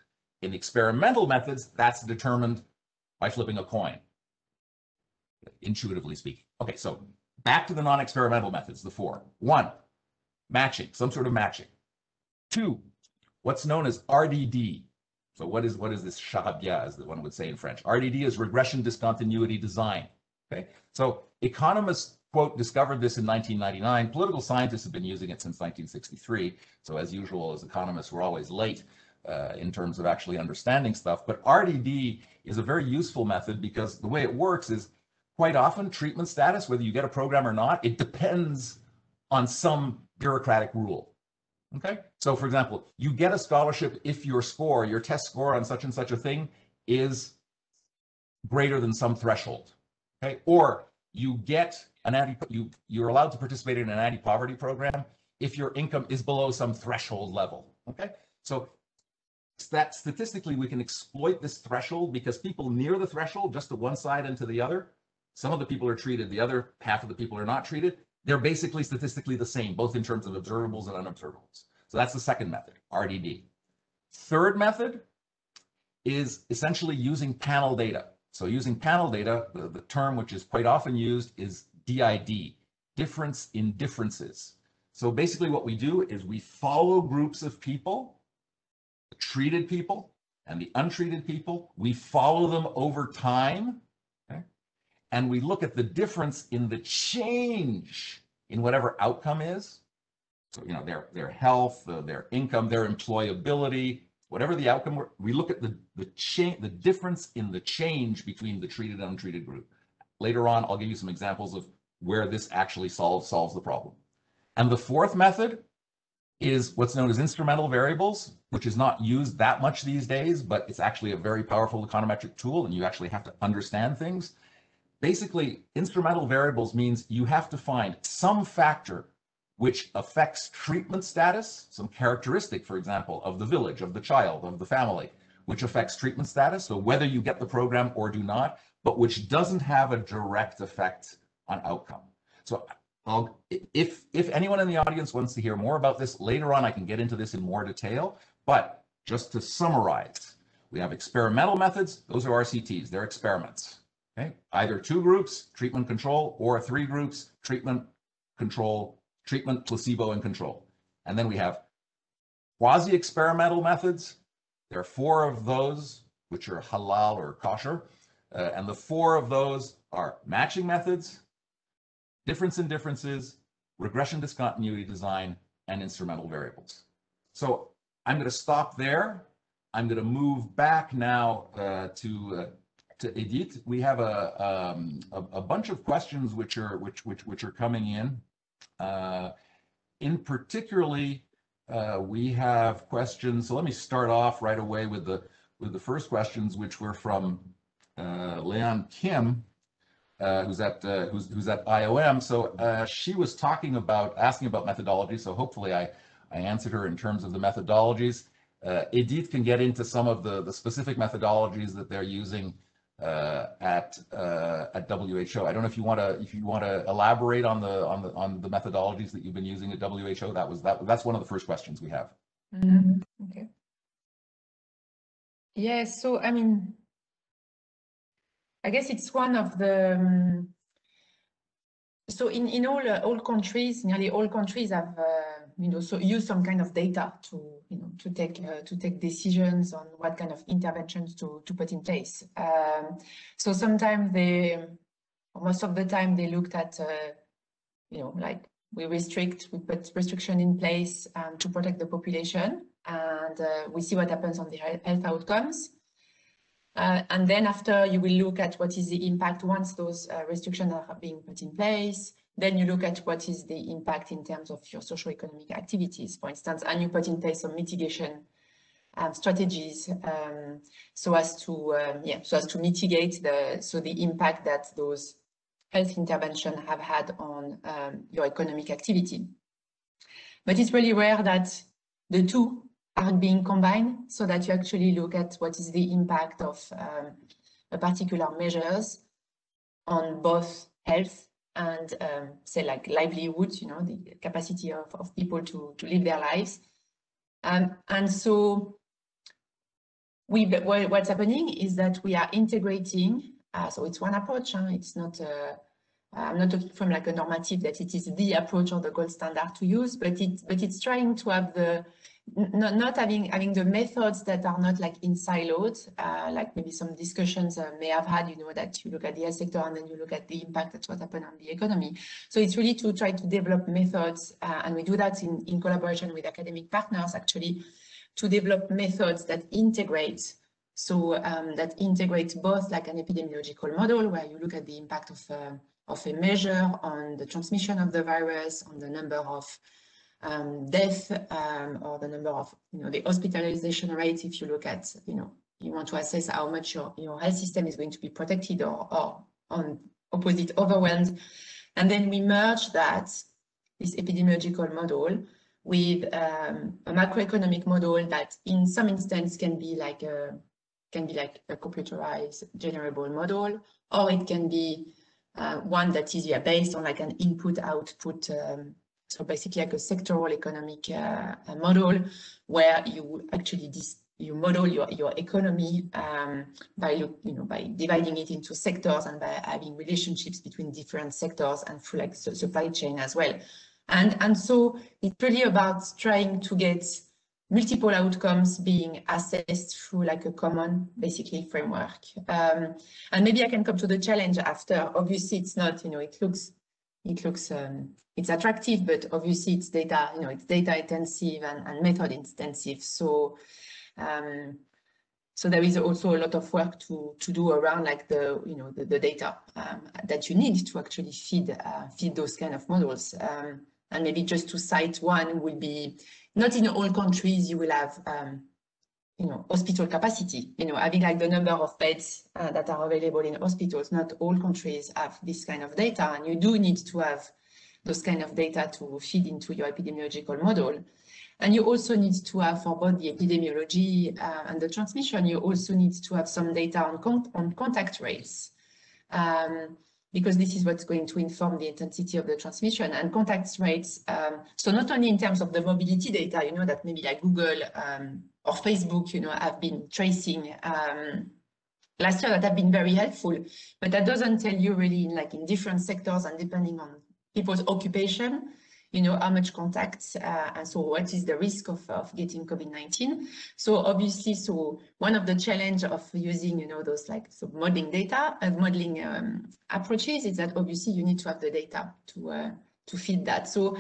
In experimental methods, that's determined by flipping a coin. intuitively speaking. Okay, so back to the non-experimental methods, the four. One, matching, some sort of matching. Two, what's known as RDD. So what is what is this charabia, as the one would say in French? RDD is regression discontinuity design. Okay, so economists quote discovered this in 1999. Political scientists have been using it since 1963. So as usual, as economists, we're always late uh, in terms of actually understanding stuff. But RDD is a very useful method because the way it works is quite often treatment status, whether you get a program or not, it depends on some bureaucratic rule. Okay, so for example, you get a scholarship if your score, your test score on such and such a thing is greater than some threshold. Okay, or you get an anti, you you're allowed to participate in an anti-poverty program if your income is below some threshold level. Okay, so that statistically we can exploit this threshold because people near the threshold, just to one side and to the other, some of the people are treated, the other half of the people are not treated. They're basically statistically the same, both in terms of observables and unobservables. So that's the second method, RDD. Third method is essentially using panel data. So using panel data, the, the term which is quite often used is DID, difference in differences. So basically what we do is we follow groups of people the treated people and the untreated people. We follow them over time. And we look at the difference in the change in whatever outcome is. So, you know, their, their health, uh, their income, their employability, whatever the outcome, we look at the, the change, the difference in the change between the treated and untreated group. Later on, I'll give you some examples of where this actually solves, solves the problem. And the fourth method is what's known as instrumental variables, which is not used that much these days, but it's actually a very powerful econometric tool and you actually have to understand things. Basically, instrumental variables means you have to find some factor which affects treatment status, some characteristic, for example, of the village, of the child, of the family, which affects treatment status, so whether you get the program or do not, but which doesn't have a direct effect on outcome. So I'll, if, if anyone in the audience wants to hear more about this later on, I can get into this in more detail. But just to summarize, we have experimental methods. Those are RCTs. They're experiments. Okay, either two groups, treatment control, or three groups, treatment control, treatment placebo and control. And then we have quasi-experimental methods. There are four of those, which are halal or kosher. Uh, and the four of those are matching methods, difference in differences, regression discontinuity design, and instrumental variables. So I'm going to stop there. I'm going to move back now uh, to uh, Edith. We have a, um, a, a bunch of questions which are which which which are coming in. Uh, in particularly, uh, we have questions. So let me start off right away with the with the first questions, which were from uh, Leon Kim, uh, who's at uh, who's who's at IOM. So uh, she was talking about asking about methodology. So hopefully I I answered her in terms of the methodologies. Uh, Edith can get into some of the the specific methodologies that they're using uh, at uh, at WHO. I don't know if you want to if you want to elaborate on the on the on the methodologies that you've been using at WHO. That was that that's one of the first questions we have. Mm. Okay. Yes. Yeah, so I mean, I guess it's one of the um, so in in all uh, all countries, nearly all countries have uh, you know so use some kind of data to you know to take uh, to take decisions on what kind of interventions to to put in place. Um, so sometimes they, most of the time, they looked at uh, you know like we restrict, we put restriction in place um, to protect the population, and uh, we see what happens on the health outcomes. Uh, and then after you will look at what is the impact once those uh, restrictions are being put in place. Then you look at what is the impact in terms of your socio-economic activities, for instance, and you put in place some mitigation um, strategies um, so as to um, yeah so as to mitigate the so the impact that those health intervention have had on um, your economic activity. But it's really rare that the two are being combined so that you actually look at what is the impact of um, a particular measures on both health and um, say like livelihoods, you know, the capacity of, of people to, to live their lives. Um, and so we, what's happening is that we are integrating Uh, so it's one approach. Huh? It's not. Uh, I'm not talking from like a normative that it is the approach or the gold standard to use, but it but it's trying to have the not, not having having the methods that are not like in siloed, uh, like maybe some discussions uh, may have had, you know, that you look at the health sector and then you look at the impact that's what happened on the economy. So it's really to try to develop methods, uh, and we do that in, in collaboration with academic partners actually, to develop methods that integrate so um, that integrates both like an epidemiological model where you look at the impact of, uh, of a measure on the transmission of the virus, on the number of um, death um, or the number of, you know, the hospitalization rate, if you look at, you know, you want to assess how much your, your health system is going to be protected or, or on opposite overwhelmed. And then we merge that, this epidemiological model with um, a macroeconomic model that in some instance can be like a, can be like a computerized generable model, or it can be uh, one that is yeah, based on like an input output um, so basically like a sectoral economic uh, model where you actually you model your, your economy um, by you know by dividing it into sectors and by having relationships between different sectors and through like supply chain as well. And, and so it's really about trying to get multiple outcomes being assessed through like a common basically framework. Um, and maybe I can come to the challenge after. Obviously, it's not, you know, it looks it looks um, it's attractive, but obviously it's data, you know, it's data intensive and, and method intensive. So um, so there is also a lot of work to to do around like the you know the, the data um, that you need to actually feed uh, feed those kind of models. Um, and maybe just to cite one will be not in all countries you will have um, you know, hospital capacity, you know, having like the number of beds uh, that are available in hospitals. Not all countries have this kind of data, and you do need to have those kind of data to feed into your epidemiological model. And you also need to have for both the epidemiology uh, and the transmission, you also need to have some data on, con on contact rates. Um, because this is what's going to inform the intensity of the transmission and contact rates. Um, so not only in terms of the mobility data, you know, that maybe like Google um, or Facebook, you know, have been tracing um, last year that have been very helpful, but that doesn't tell you really in like in different sectors and depending on people's occupation, you know, how much contact, uh, and so what is the risk of, of getting COVID-19. So obviously, so one of the challenge of using, you know, those like so modeling data, uh, modeling um, approaches is that obviously you need to have the data to, uh, to feed that. So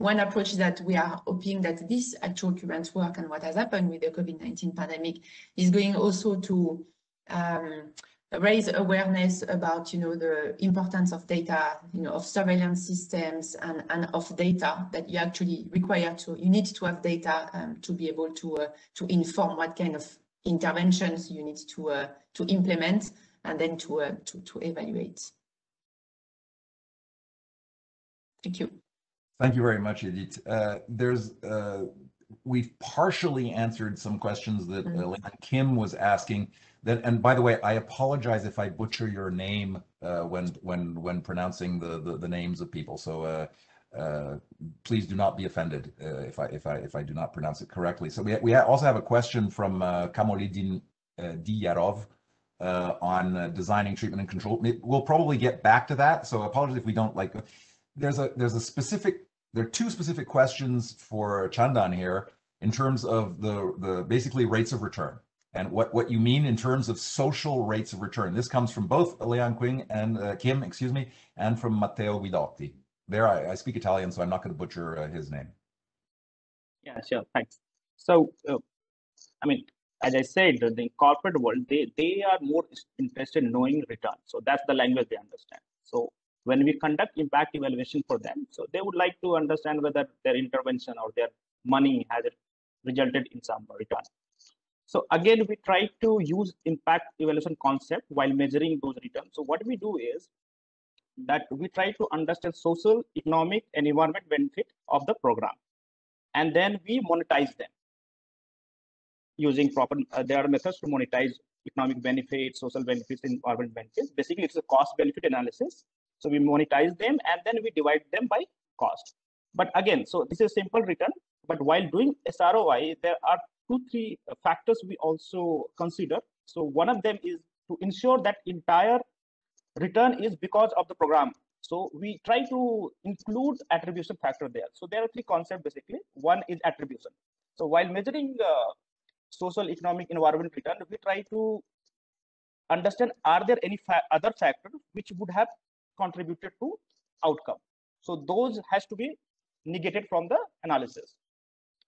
one approach is that we are hoping that this actual current work and what has happened with the COVID-19 pandemic is going also to um, raise awareness about, you know, the importance of data, you know, of surveillance systems and, and of data that you actually require to, you need to have data um, to be able to, uh, to inform what kind of interventions you need to, uh, to implement and then to, uh, to, to evaluate. Thank you. Thank you very much, Edith. Uh, there's, uh, we've partially answered some questions that mm -hmm. Kim was asking. That, and by the way, I apologize if I butcher your name uh, when when when pronouncing the, the, the names of people. So uh, uh, please do not be offended uh, if I if I if I do not pronounce it correctly. So we we also have a question from uh, Kamolidin uh, Diyarov uh, on designing treatment and control. We'll probably get back to that. So apologies if we don't like. There's a there's a specific there are two specific questions for Chandan here in terms of the the basically rates of return and what, what you mean in terms of social rates of return. This comes from both Leon Quing and uh, Kim, excuse me, and from Matteo Guidotti. There, I, I speak Italian, so I'm not going to butcher uh, his name. Yeah, sure, thanks. So, uh, I mean, as I said, the corporate world, they, they are more interested in knowing return. So that's the language they understand. So when we conduct impact evaluation for them, so they would like to understand whether their intervention or their money has resulted in some return. So again, we try to use impact evaluation concept while measuring those returns. So what we do is that we try to understand social, economic, and environment benefit of the program. And then we monetize them using proper, uh, there are methods to monetize economic benefits, social benefits, environment benefits. Basically, it's a cost benefit analysis. So we monetize them and then we divide them by cost. But again, so this is simple return. But while doing SROI, there are two, three factors we also consider. So one of them is to ensure that entire return is because of the program. So we try to include attribution factor there. So there are three concepts basically. One is attribution. So while measuring uh, social, economic, environment return, we try to understand are there any fa other factors which would have contributed to outcome. So those has to be negated from the analysis.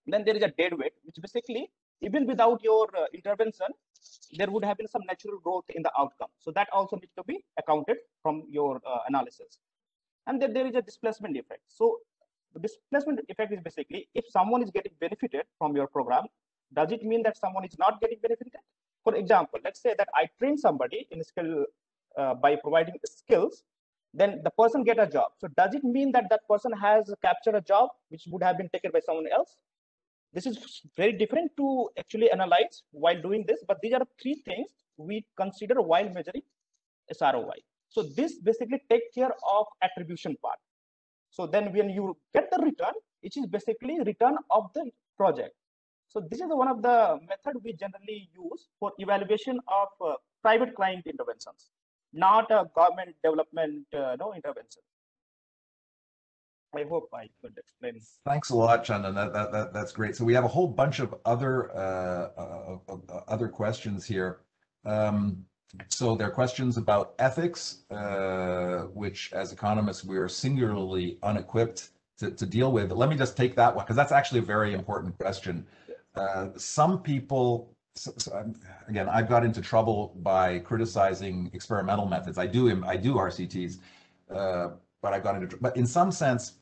Then there is a dead weight, which basically even without your uh, intervention, there would have been some natural growth in the outcome. So that also needs to be accounted from your uh, analysis. And then there is a displacement effect. So the displacement effect is basically if someone is getting benefited from your program, does it mean that someone is not getting benefited? For example, let's say that I train somebody in skill uh, by providing skills, then the person get a job. So does it mean that that person has captured a job which would have been taken by someone else? This is very different to actually analyze while doing this, but these are three things we consider while measuring SROI. So this basically take care of attribution part. So then when you get the return, which is basically return of the project. So this is one of the method we generally use for evaluation of uh, private client interventions, not a government development uh, no intervention. I hope I could explain. Thanks a lot, Chandan. That, that, that, that's great. So we have a whole bunch of other uh, uh, other questions here. Um, so there are questions about ethics, uh, which as economists we are singularly unequipped to, to deal with. But let me just take that one because that's actually a very important question. Uh, some people, so, so again, I've got into trouble by criticizing experimental methods. I do I do RCTs, uh, but I got into but in some sense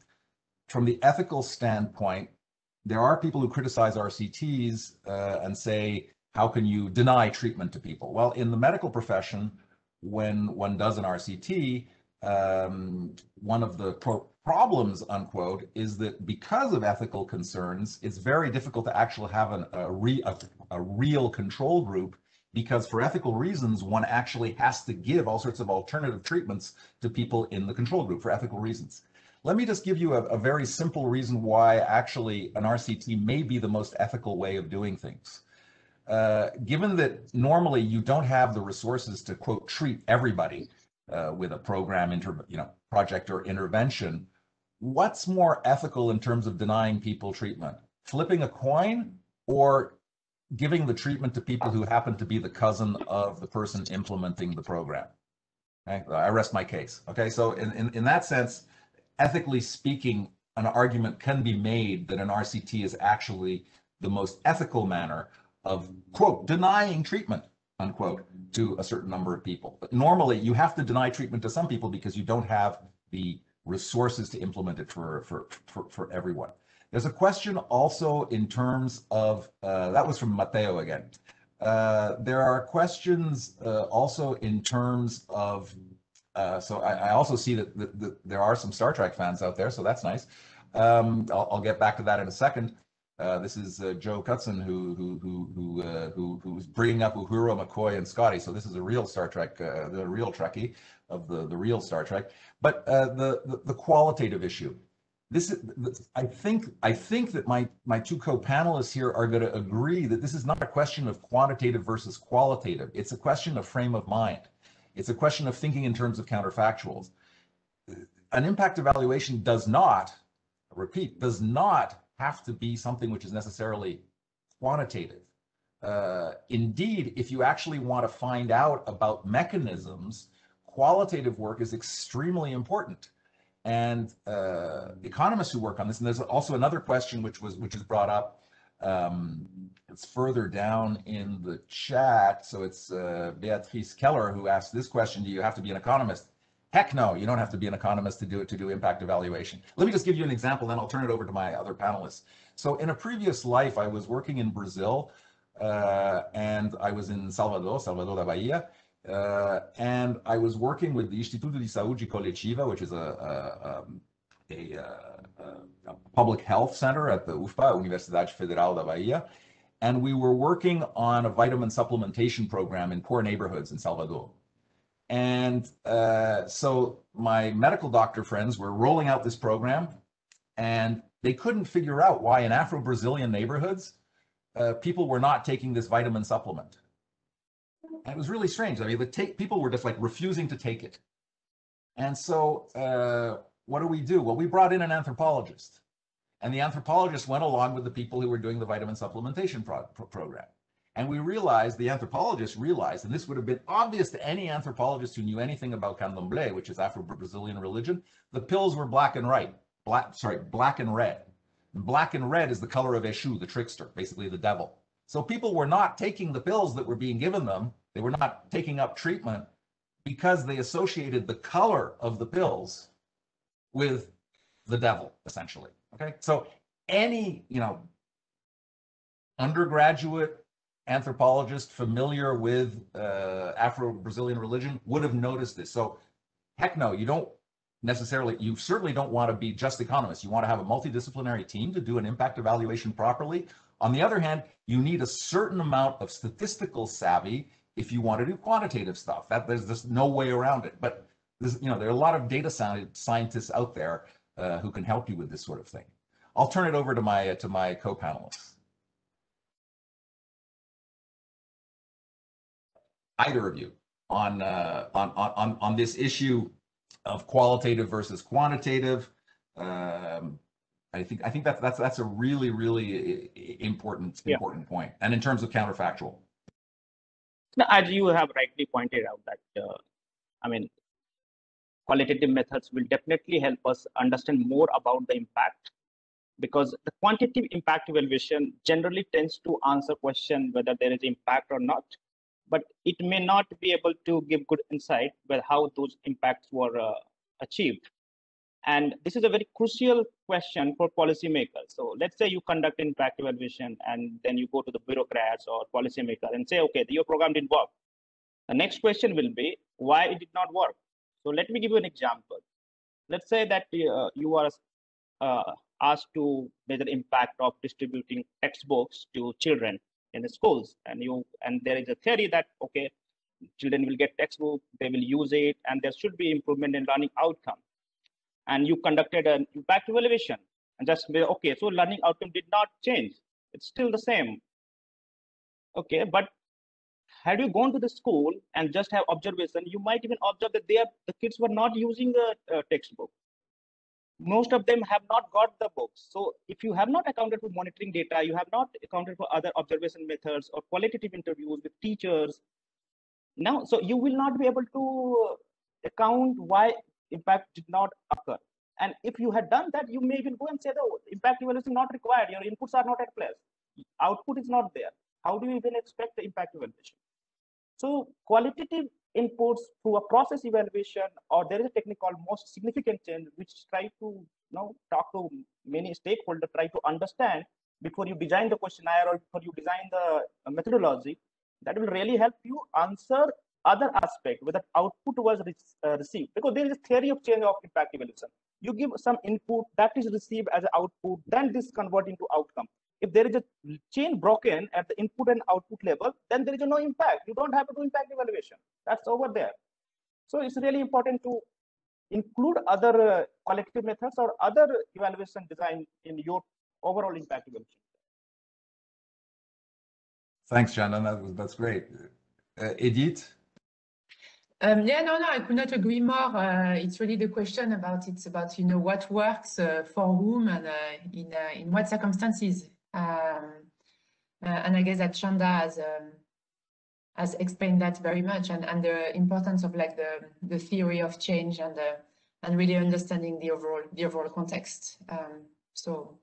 from the ethical standpoint, there are people who criticize RCTs uh, and say, how can you deny treatment to people? Well, in the medical profession, when one does an RCT, um, one of the pro problems, unquote, is that because of ethical concerns, it's very difficult to actually have an, a, re, a, a real control group because for ethical reasons, one actually has to give all sorts of alternative treatments to people in the control group for ethical reasons. Let me just give you a, a, very simple reason why actually an RCT may be the most ethical way of doing things. Uh, given that normally you don't have the resources to quote treat everybody uh, with a program inter, you know project or intervention, what's more ethical in terms of denying people treatment? Flipping a coin or giving the treatment to people who happen to be the cousin of the person implementing the program? Okay, I rest my case. Okay, so in, in, in that sense, ethically speaking, an argument can be made that an RCT is actually the most ethical manner of, quote, denying treatment, unquote, to a certain number of people. But normally you have to deny treatment to some people because you don't have the resources to implement it for, for, for, for everyone. There's a question also in terms of, uh, that was from Matteo again. Uh, there are questions uh, also in terms of uh, so I, I, also see that, that, that, there are some Star Trek fans out there, so that's nice. Um, I'll, I'll, get back to that in a second. Uh, this is uh, Joe Cutson who who who who, who who's bringing up Uhura, McCoy, and Scotty. So this is a real Star Trek, the real Trekkie of the the real Star Trek. But the, the, the qualitative issue. This is, I think I think that my my two co-panelists here are going to agree that this is not a question of quantitative versus qualitative. It's a question of frame of mind it's a question of thinking in terms of counterfactuals. An impact evaluation does not, repeat, does not have to be something which is necessarily quantitative. Uh, indeed, if you actually want to find out about mechanisms, qualitative work is extremely important. And uh, economists who work on this, and there's also another question which was which is brought up um, it's further down in the chat. So it's uh, Beatrice Keller who asked this question, do you have to be an economist? Heck no, you don't have to be an economist to do it, to do impact evaluation. Let me just give you an example, then I'll turn it over to my other panelists. So in a previous life, I was working in Brazil uh, and I was in Salvador, Salvador da Bahia, uh, and I was working with the Instituto de Saúde Coletiva, which is a, a, um, a, a, a, public health center at the UFBA, Universidade Federal da Bahia, and we were working on a vitamin supplementation program in poor neighborhoods in Salvador. And uh, so my medical doctor friends were rolling out this program, and they couldn't figure out why in Afro-Brazilian neighborhoods, uh, people were not taking this vitamin supplement. And it was really strange. I mean, the take people were just like refusing to take it. And so, uh, what do we do? Well, we brought in an anthropologist, and the anthropologist went along with the people who were doing the vitamin supplementation pro- pro- program. And we realized, the anthropologist realized, and this would have been obvious to any anthropologist who knew anything about candomblé, which is Afro-Brazilian religion, the pills were black and white, black, sorry, black and red. Black and red is the color of Eshu, the trickster, basically the devil. So people were not taking the pills that were being given them. They were not taking up treatment because they associated the color of the pills with the devil, essentially. Okay. So any, you know, undergraduate anthropologist familiar with uh, Afro-Brazilian religion would have noticed this. So heck no, you don't necessarily, you certainly don't want to be just economists. You want to have a multidisciplinary team to do an impact evaluation properly. On the other hand, you need a certain amount of statistical savvy if you want to do quantitative stuff. That there's just no way around it. But you know, there are a lot of data scientists out there uh, who can help you with this sort of thing. I'll turn it over to my uh, to my co-panelists. Either of you on uh, on on on this issue of qualitative versus quantitative. Um, I think I think that's that's that's a really really important Yeah. important point. And in terms of counterfactual, Now, as you have rightly pointed out that, uh, I mean, qualitative methods will definitely help us understand more about the impact because the quantitative impact evaluation generally tends to answer question whether there is impact or not, but it may not be able to give good insight with how those impacts were uh, achieved. And this is a very crucial question for policymakers. So let's say you conduct impact evaluation and then you go to the bureaucrats or policymakers and say, okay, your program didn't work. The next question will be why it did not work. So let me give you an example. Let's say that uh, you are uh, asked to measure impact of distributing textbooks to children in the schools, and you and there is a theory that okay, children will get textbook, they will use it, and there should be improvement in learning outcome and you conducted an impact evaluation and just okay, so learning outcome did not change. It's still the same. Okay, but had you gone to the school and just have observation, you might even observe that they are, the kids were not using the uh, textbook. Most of them have not got the books. So if you have not accounted for monitoring data, you have not accounted for other observation methods or qualitative interviews with teachers. Now, so you will not be able to account why impact did not occur. And if you had done that, you may even go and say, the impact evaluation is not required. Your inputs are not at place. Output is not there. How do you even expect the impact evaluation? So qualitative inputs through a process evaluation, or there is a technique called most significant change, which try to you know talk to many stakeholders, try to understand before you design the questionnaire or before you design the methodology. That will really help you answer other aspect whether output was re uh, received. Because there is a theory of change of impact evaluation you give some input that is received as output then this convert into outcome. If there is a chain broken at the input and output level then there is no impact. You don't have to do impact evaluation. That's over there. So it's really important to include other uh, collective methods or other evaluation design in your overall impact evaluation. Thanks john that was that's great. Uh, edith um, yeah, no, no, I could not agree more. Uh, it's really the question about it's about you know what works uh, for whom and uh, in uh, in what circumstances. Um, uh, and I guess that Chandan has um, has explained that very much and, and the importance of like the the theory of change and uh, and really understanding the overall the overall context. Um, so,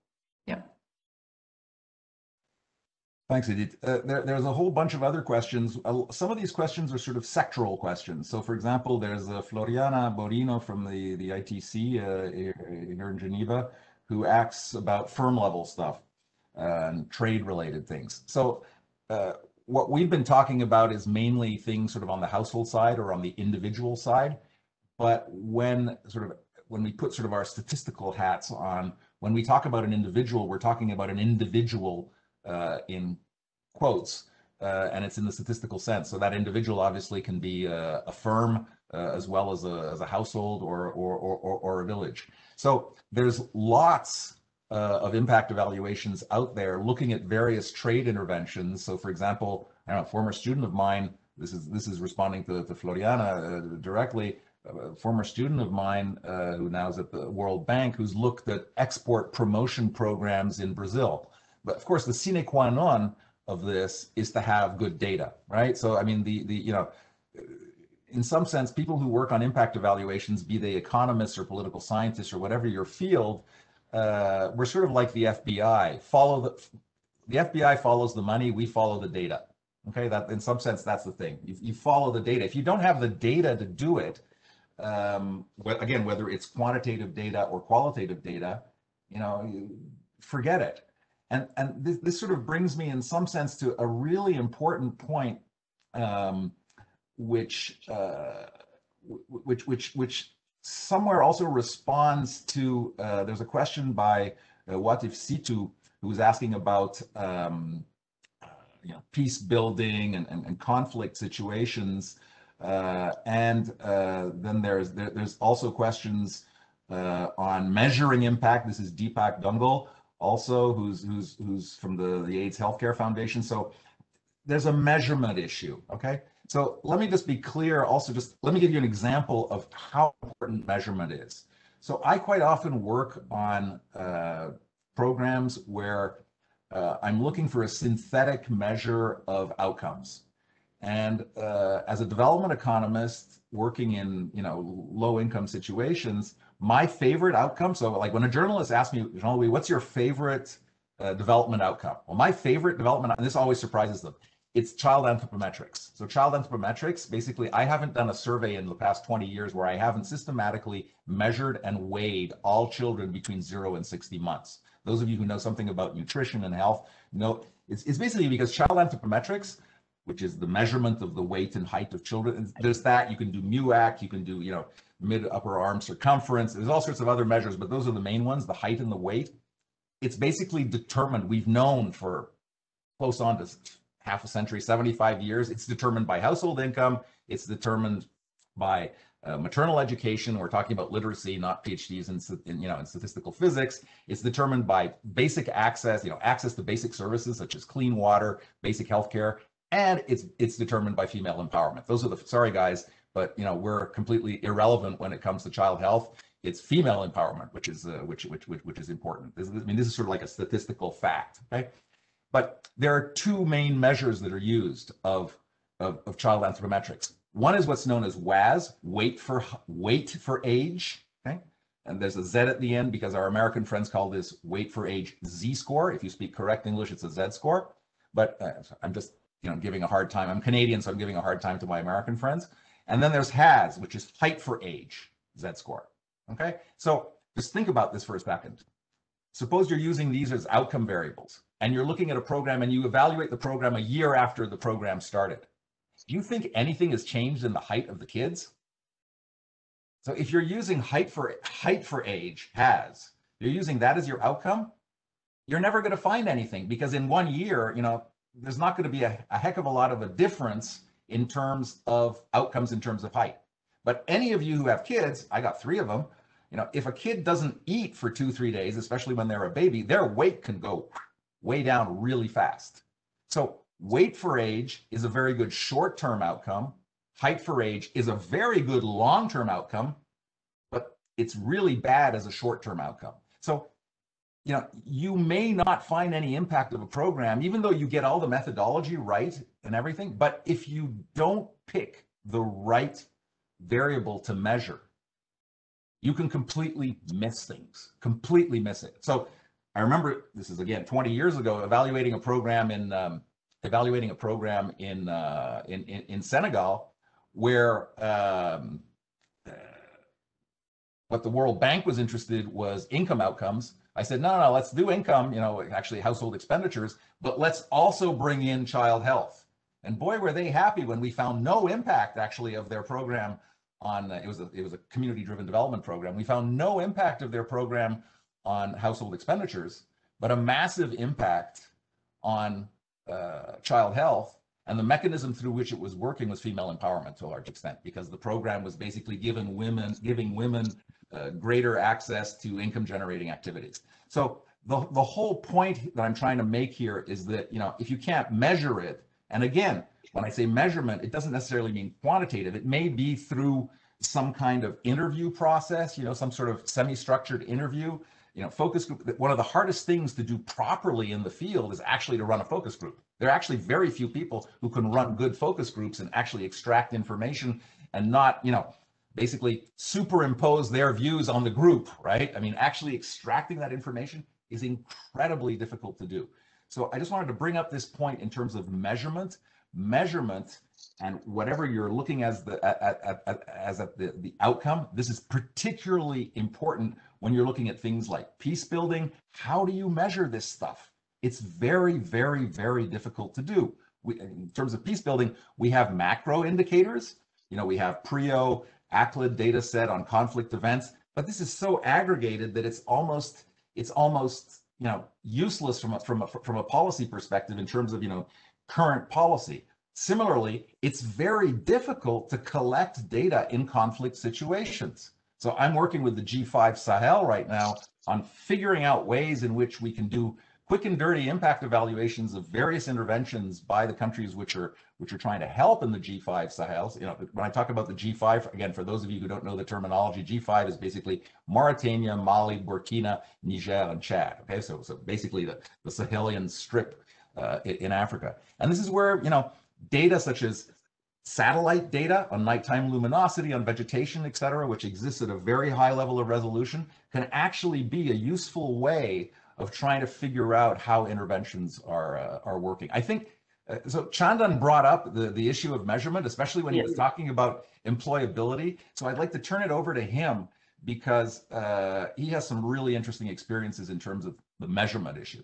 Thanks, Edith. Uh, there, there's a whole bunch of other questions. Uh, some of these questions are sort of sectoral questions. So, for example, there's uh, Floriana Borino from the, the ITC uh, here, in Geneva who asks about firm level stuff and trade related things. So, uh, what we've been talking about is mainly things sort of on the household side or on the individual side. But when sort of when we put sort of our statistical hats on, when we talk about an individual, we're talking about an individual uh, in quotes, uh, and it's in the statistical sense. So that individual obviously can be a, a firm uh, as well as a, as a household or, or, or, or, a village. So there's lots uh, of impact evaluations out there looking at various trade interventions. So for example, I know, a former student of mine this is this is responding to, to Floriana uh, directly. A former student of mine uh, who now is at the World Bank, who's looked at export promotion programs in Brazil. But of course, the sine qua non of this is to have good data, right? So I mean, the the you know, in some sense, people who work on impact evaluations, be they economists or political scientists or whatever your field, uh, we're sort of like the FBI. Follow the the FBI follows the money, we follow the data. Okay, that in some sense that's the thing. You, you follow the data. If you don't have the data to do it, um, again, whether it's quantitative data or qualitative data, you know, forget it. And and this, this sort of brings me in some sense to a really important point, um, which uh, which which which somewhere also responds to uh, there's a question by uh, Watif Situ who was asking about um, you know, peace building and, and, and conflict situations. Uh, and uh, then there's there, there's also questions uh, on measuring impact. This is Deepak Dungal, also who's who's who's from the the AIDS Healthcare Foundation. So there's a measurement issue. Okay, so let me just be clear. Also, just let me give you an example of how important measurement is. So I quite often work on uh, programs where uh, I'm looking for a synthetic measure of outcomes. And uh, as a development economist working in you know low income situations, my favorite outcome. So like when a journalist asks me, Jean-Louis, what's your favorite uh, development outcome? Well, my favorite development, and this always surprises them, it's child anthropometrics. So child anthropometrics, basically, I haven't done a survey in the past 20 years where I haven't systematically measured and weighed all children between zero and 60 months. Those of you who know something about nutrition and health know it's, it's basically because child anthropometrics, which is the measurement of the weight and height of children, there's that. You can do MUAC, you can do, you know, mid upper arm circumference. There's all sorts of other measures, but those are the main ones, the height and the weight. It's basically determined, we've known for close on to half a century, 75 years. It's determined by household income. It's determined by uh, maternal education. We're talking about literacy, not PhDs in, in, you know in statistical physics. It's determined by basic access, you know, access to basic services such as clean water, basic healthcare, and it's it's determined by female empowerment. Those are the sorry guys, but you know we're completely irrelevant when it comes to child health. It's female empowerment, which is uh, which, which which which is important. This, I mean, this is sort of like a statistical fact, okay? But there are two main measures that are used of, of, of child anthropometrics. One is what's known as WAZ, weight for weight for age. Okay, and there's a Z at the end because our American friends call this weight for age Z score. If you speak correct English, it's a Z score. But uh, I'm just you know giving a hard time. I'm Canadian, so I'm giving a hard time to my American friends. And then there's HAZ, which is height for age Z score. Okay, so just think about this for a second. Suppose you're using these as outcome variables and you're looking at a program and you evaluate the program a year after the program started. Do you think anything HAZ changed in the height of the kids? So if you're using height for height for age has, you're using that as your outcome, you're never going to find anything because in one year, you know, there's not going to be a, a heck of a lot of a difference in terms of outcomes in terms of height. But any of you who have kids, I got three of them, you know, if a kid doesn't eat for two, three days, especially when they're a baby, their weight can go way down really fast. So weight for age is a very good short-term outcome. Height for age is a very good long-term outcome, but it's really bad as a short-term outcome. So, you know, you may not find any impact of a program, even though you get all the methodology right and everything. But if you don't pick the right variable to measure, you can completely miss things, completely miss it. So I remember this is again 20 years ago, evaluating a program in um, evaluating a program in, uh, in, in, in Senegal, where um, uh, what the World Bank was interested was income outcomes. I said, no, no, let's do income, you know, actually household expenditures, but let's also bring in child health. And boy, were they happy when we found no impact actually of their program on uh, it was a it was a community driven development program. We found no impact of their program on household expenditures, but a massive impact on uh, child health. And the mechanism through which it was working was female empowerment to a large extent, because the program was basically giving women giving women uh, greater access to income generating activities. So the, the whole point that I'm trying to make here is that you know if you can't measure it, and again, when I say measurement, it doesn't necessarily mean quantitative. It may be through some kind of interview process, you know, some sort of semi-structured interview. You know, focus group, one of the hardest things to do properly in the field is actually to run a focus group. There are actually very few people who can run good focus groups and actually extract information and not, you know, basically superimpose their views on the group, right? I mean, actually extracting that information is incredibly difficult to do. So I just wanted to bring up this point in terms of measurement. Measurement and whatever you're looking as the at, at, at, as at the, the outcome, this is particularly important when you're looking at things like peace building. How do you measure this stuff? It's very, very, very difficult to do. We, in terms of peace building, we have macro indicators. You know, we have PRIO, ACLED data set on conflict events, but this is so aggregated that it's almost it's almost you know useless from a, from a, from a policy perspective in terms of you know current policy. Similarly, it's very difficult to collect data in conflict situations. So I'm working with the G5 Sahel right now on figuring out ways in which we can do quick and dirty impact evaluations of various interventions by the countries which are which are trying to help in the G5 Sahel. You know, when I talk about the G5, again, for those of you who don't know the terminology, G5 is basically Mauritania, Mali, Burkina, Niger, and Chad. Okay, so so basically the, the Sahelian strip uh, in Africa. And this is where, you know, data such as satellite data on nighttime luminosity, on vegetation, et cetera, which exists at a very high level of resolution, can actually be a useful way of trying to figure out how interventions are uh, are working. I think uh, so. Chandan brought up the the issue of measurement, especially when yes. he was talking about employability. So I'd like to turn it over to him because uh, he has some really interesting experiences in terms of the measurement issue.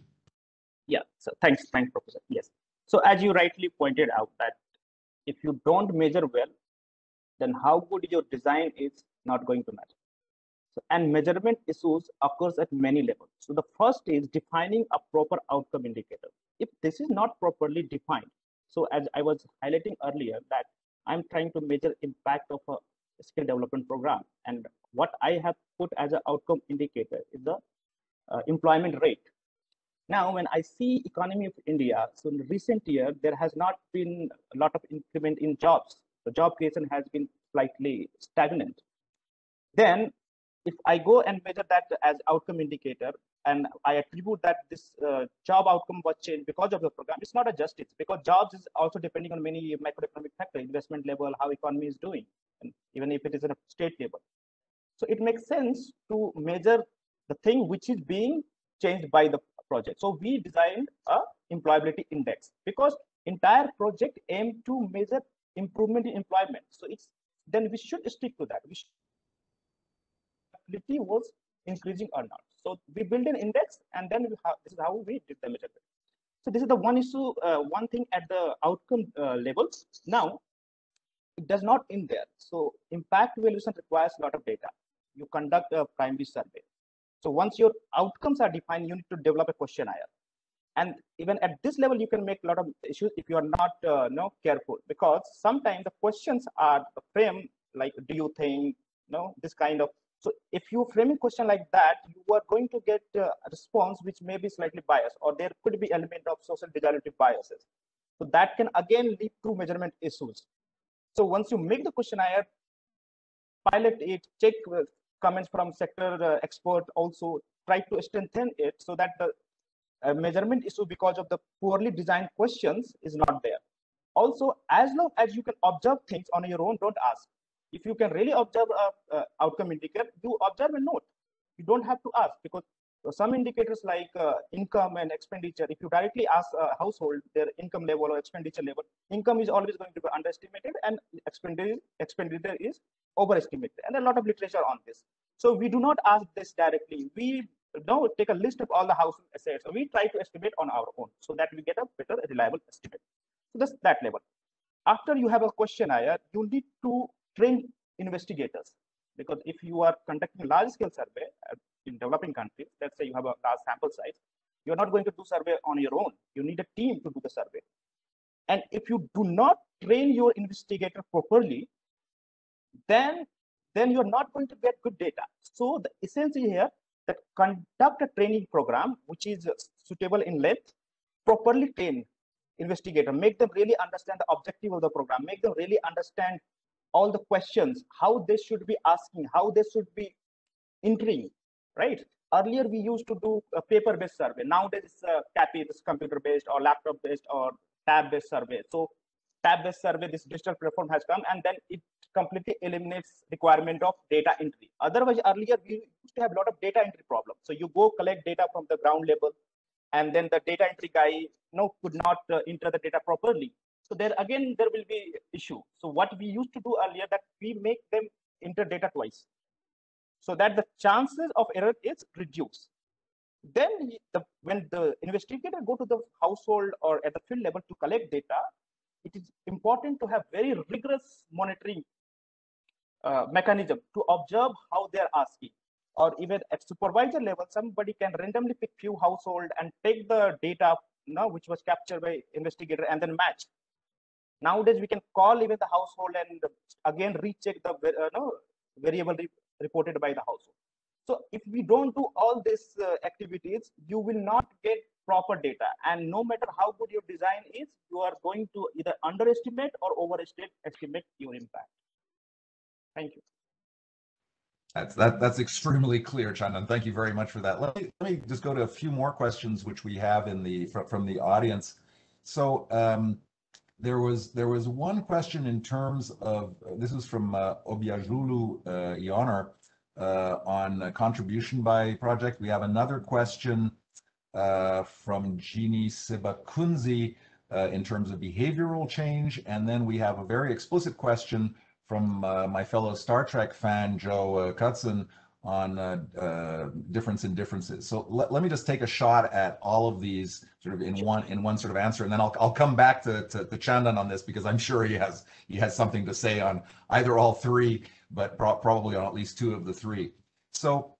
Yeah. So thanks, thanks, Professor. Yes. So as you rightly pointed out that if you don't measure well, then how good your design is not going to matter. So, and measurement issues occurs at many levels. So the first is defining a proper outcome indicator. If this is not properly defined, so as I was highlighting earlier that I'm trying to measure impact of a skill development program. And what I have put as an outcome indicator is the uh, employment rate. Now, when I see economy of India, so in recent year, there has not been a lot of increment in jobs. The job creation has been slightly stagnant. Then if I go and measure that as outcome indicator, and I attribute that this uh, job outcome was changed because of the program, it's not a justice because jobs is also depending on many macroeconomic factors, investment level, how economy is doing, and even if it is at a state level. So it makes sense to measure the thing which is being changed by the project. So we designed a employability index because entire project aim to measure improvement in employment. So it's then we should stick to that. We should was increasing or not. So we build an index and then we have, this is how we did the measurement. So this is the one issue, uh, one thing at the outcome uh, level. Now, it does not in there. So impact evaluation requires a lot of data. You conduct a primary survey. So once your outcomes are defined, you need to develop a questionnaire. And even at this level, you can make a lot of issues if you are not uh, no, careful, because sometimes the questions are framed like, do you think, you no, this kind of so if you frame a question like that, you are going to get a response which may be slightly biased, or there could be element of social desirability biases. So that can again lead to measurement issues. So once you make the questionnaire, pilot it, check comments from sector uh, expert, also try to strengthen it so that the uh, measurement issue because of the poorly designed questions is not there. Also, as long as you can observe things on your own, don't ask if you can really observe a, a outcome indicator, you observe a note. You don't have to ask because some indicators like uh, income and expenditure, if you directly ask a household their income level or expenditure level, income is always going to be underestimated and expenditure, expenditure is overestimated. And a lot of literature on this. So we do not ask this directly. We now take a list of all the household assets. So we try to estimate on our own so that we get a better reliable estimate. So that's that level. After you have a questionnaire, you need to train investigators. Because if you are conducting large scale survey uh, in developing countries let's say you have a large sample size you're not going to do survey on your own. You need a team to do the survey. And if you do not train your investigator properly then then you're not going to get good data. So the essence here that conduct a training program which is suitable in length properly train investigator, make them really understand the objective of the program, make them really understand all the questions, how they should be asking, how they should be entering, right? Earlier, we used to do a paper-based survey. Nowadays, it's uh, CAPI, this computer-based or laptop-based or tab-based survey. So tab-based survey, this digital platform has come, and then it completely eliminates requirement of data entry. Otherwise, earlier we used to have a lot of data entry problems. So you go collect data from the ground level, and then the data entry guy you know, could not uh, enter the data properly. So there again, there will be issue. So what we used to do earlier that we make them enter data twice so that the chances of error is reduced. Then the, when the investigator go to the household or at the field level to collect data, it is important to have very rigorous monitoring uh, mechanism to observe how they are asking or even at supervisor level, somebody can randomly pick few household and take the data you know, which was captured by investigator and then match. Nowadays, we can call even the household and again recheck the uh, no, variable re reported by the household. So if we don't do all these uh, activities, you will not get proper data. And no matter how good your design is, you are going to either underestimate or overestimate your impact. Thank you. That's that that's extremely clear, Chandan. Thank you very much for that. Let me let me just go to a few more questions which we have in the from, from the audience. So um, there was there was one question in terms of this is from uh, Obiajulu uh, uh, on contribution by project. We have another question uh, from Jeannie Sibakunzi uh, in terms of behavioral change, and then we have a very explicit question from uh, my fellow Star Trek fan, Joe uh, Cutson, on uh, uh, difference in differences. So let, let me just take a shot at all of these sort of in one in one sort of answer, and then I'll, I'll come back to, to, to Chandan on this because I'm sure he has he has something to say on either all three, but pro probably on at least two of the three. So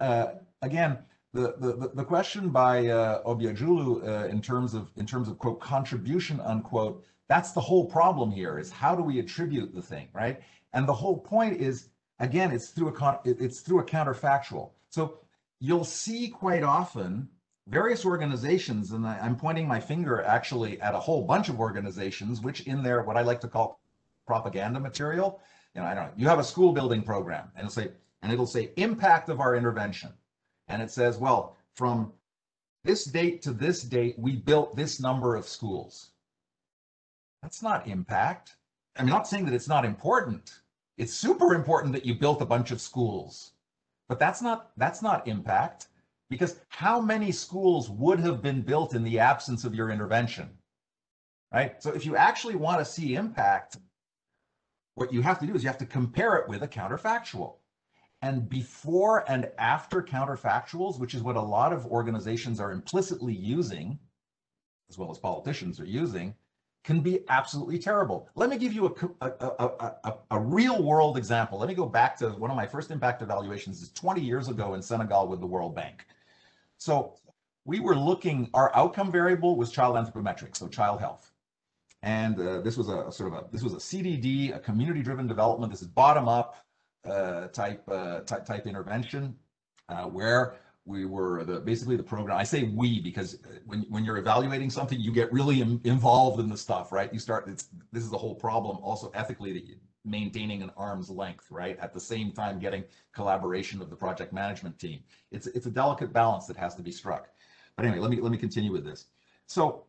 uh, again, the, the, the question by uh, Obiajulu uh, in terms of in terms of quote contribution unquote that's the whole problem here is how do we attribute the thing, right? And the whole point is, again, it's through a it's through a counterfactual. So you'll see quite often various organizations, and I, am pointing my finger actually at a whole bunch of organizations, which in their what I like to call propaganda material, you know, I don't know, you have a school building program, and it'll say, and it'll say impact of our intervention, and it says, well, from this date to this date, we built this number of schools. That's not impact. I'm not saying that it's not important. It's super important that you built a bunch of schools. But that's not that's not impact because how many schools would have been built in the absence of your intervention? Right? So if you actually want to see impact, what you have to do is you have to compare it with a counterfactual. And before and after counterfactuals, which is what a lot of organizations are implicitly using, as well as politicians are using, can be absolutely terrible. Let me give you a, a, a, a, real world example. Let me go back to one of my first impact evaluations is 20 years ago in Senegal with the World Bank. So we were looking, our outcome variable was child anthropometrics, so child health. And uh, this was a sort of a, this was a CDD, a community driven development. This is bottom up uh, type, uh, type, type intervention uh, where we were the basically the program. I say we because uh, when when you're evaluating something, you get really Im involved in the stuff, right? You start. It's this is the whole problem. Also ethically, that you, maintaining an arm's length, right? At the same time, getting collaboration of the project management team. It's it's a delicate balance that has to be struck. But anyway, let me let me continue with this. So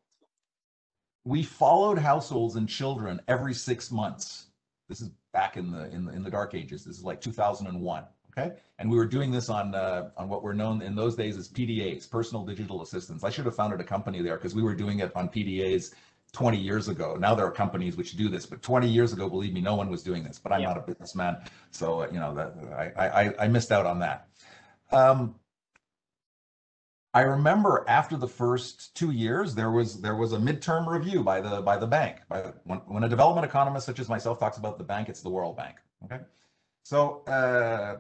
we followed households and children every six months. This is back in the in the in the dark ages. This is like 2001 Okay, and we were doing this on uh, on what were known in those days as PDAs, personal digital assistants. I should have founded a company there because we were doing it on PDAs 20 years ago. Now there are companies which do this, but 20 years ago, believe me, no one was doing this. But I'm yeah. not a businessman, so uh, you know that I, I I missed out on that. Um, I remember after the first two years, there was there was a midterm review by the by the bank. By when, when a development economist such as myself talks about the bank, it's the World Bank. Okay, so uh,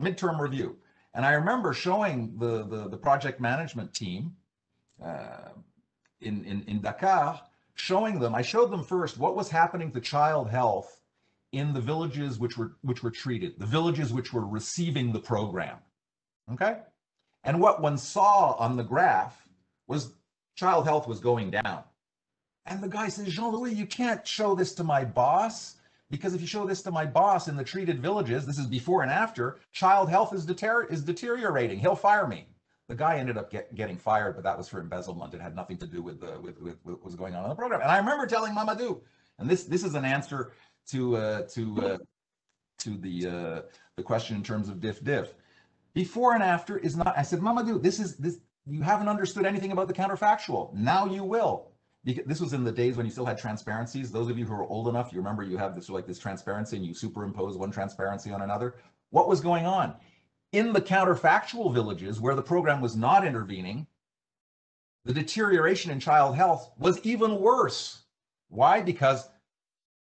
midterm review. And I remember showing the, the, the project management team uh, in, in, in Dakar, showing them, I showed them first what was happening to child health in the villages which were, which were treated, the villages which were receiving the program. Okay? And what one saw on the graph was child health was going down. And the guy says, Jean-Louis, you can't show this to my boss because if you show this to my boss in the treated villages, this is before and after, child health is, deter- is deteriorating. He'll fire me. The guy ended up get, getting fired, but that was for embezzlement. It had nothing to do with, the, with, with, with what was going on in the program. And I remember telling Mamadou, and this this is an answer to uh, to uh, to the uh, the question in terms of diff diff. Before and after is not. I said, Mamadou, this is this. You haven't understood anything about the counterfactual. Now you will. This was in the days when you still had transparencies. Those of you who are old enough, you remember you have this like this transparency and you superimpose one transparency on another. What was going on? In the counterfactual villages where the program was not intervening, the deterioration in child health was even worse. Why? Because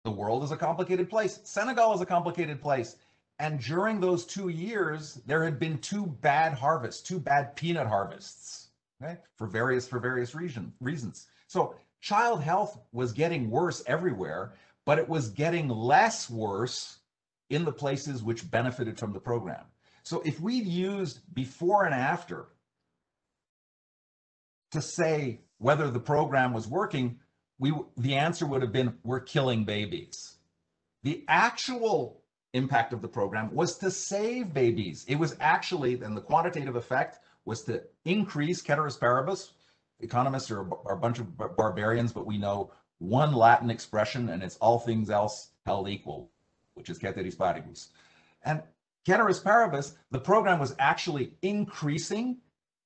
the world is a complicated place. Senegal is a complicated place. And during those two years, there had been two bad harvests, two bad peanut harvests, okay, for various for various reason, reasons. So child health was getting worse everywhere, but it was getting less worse in the places which benefited from the program. So if we'd used before and after to say whether the program was working, we the answer would have been we're killing babies. The actual impact of the program was to save babies. It was actually, and the quantitative effect was to increase ceteris paribus. Economists are, are a bunch of barbarians, but we know one Latin expression, and it's all things else held equal, which is ceteris paribus. And ceteris paribus, the program was actually increasing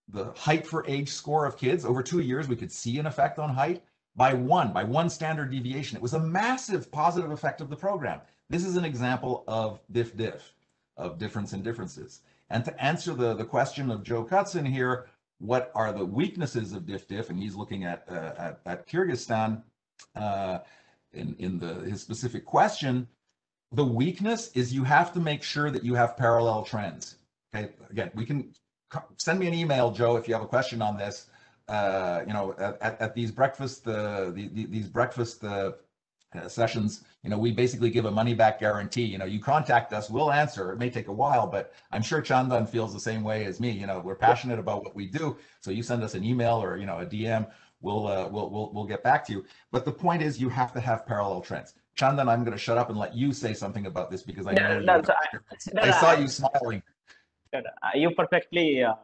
the height for age score of kids. Over two years, we could see an effect on height by one, by one standard deviation. It was a massive positive effect of the program. This is an example of diff-diff, of difference in differences. And to answer the, the question of Joe Cutson here, what are the weaknesses of diff-diff? And he's looking at, uh, at, at, Kyrgyzstan uh, in, in the, his specific question. The weakness is you have to make sure that you have parallel trends. Okay, again, we can send me an email, Joe, if you have a question on this uh, you know, at, at these breakfast, uh, the, the, these breakfast uh, sessions, you know, we basically give a money back guarantee. You know, you contact us, we'll answer. It may take a while, but I'm sure Chandan feels the same way as me. You know, we're passionate about what we do. So you send us an email or, you know, a DM, we'll, uh, we'll, we'll, we'll get back to you. But the point is you have to have parallel trends. Chandan, I'm going to shut up and let you say something about this because I know no, no, I, I, saw you smiling. You perfectly uh,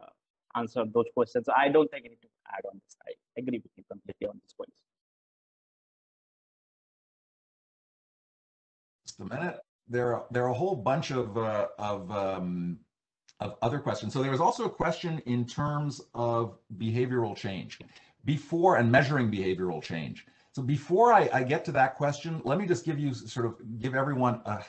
answered those questions. I don't think anything to add on this. I agree with you completely on this point. A minute. There are there are a whole bunch of uh, of um, of other questions. So there was also a question in terms of behavioral change before and measuring behavioral change. So before I, I get to that question, let me just give you sort of give everyone a,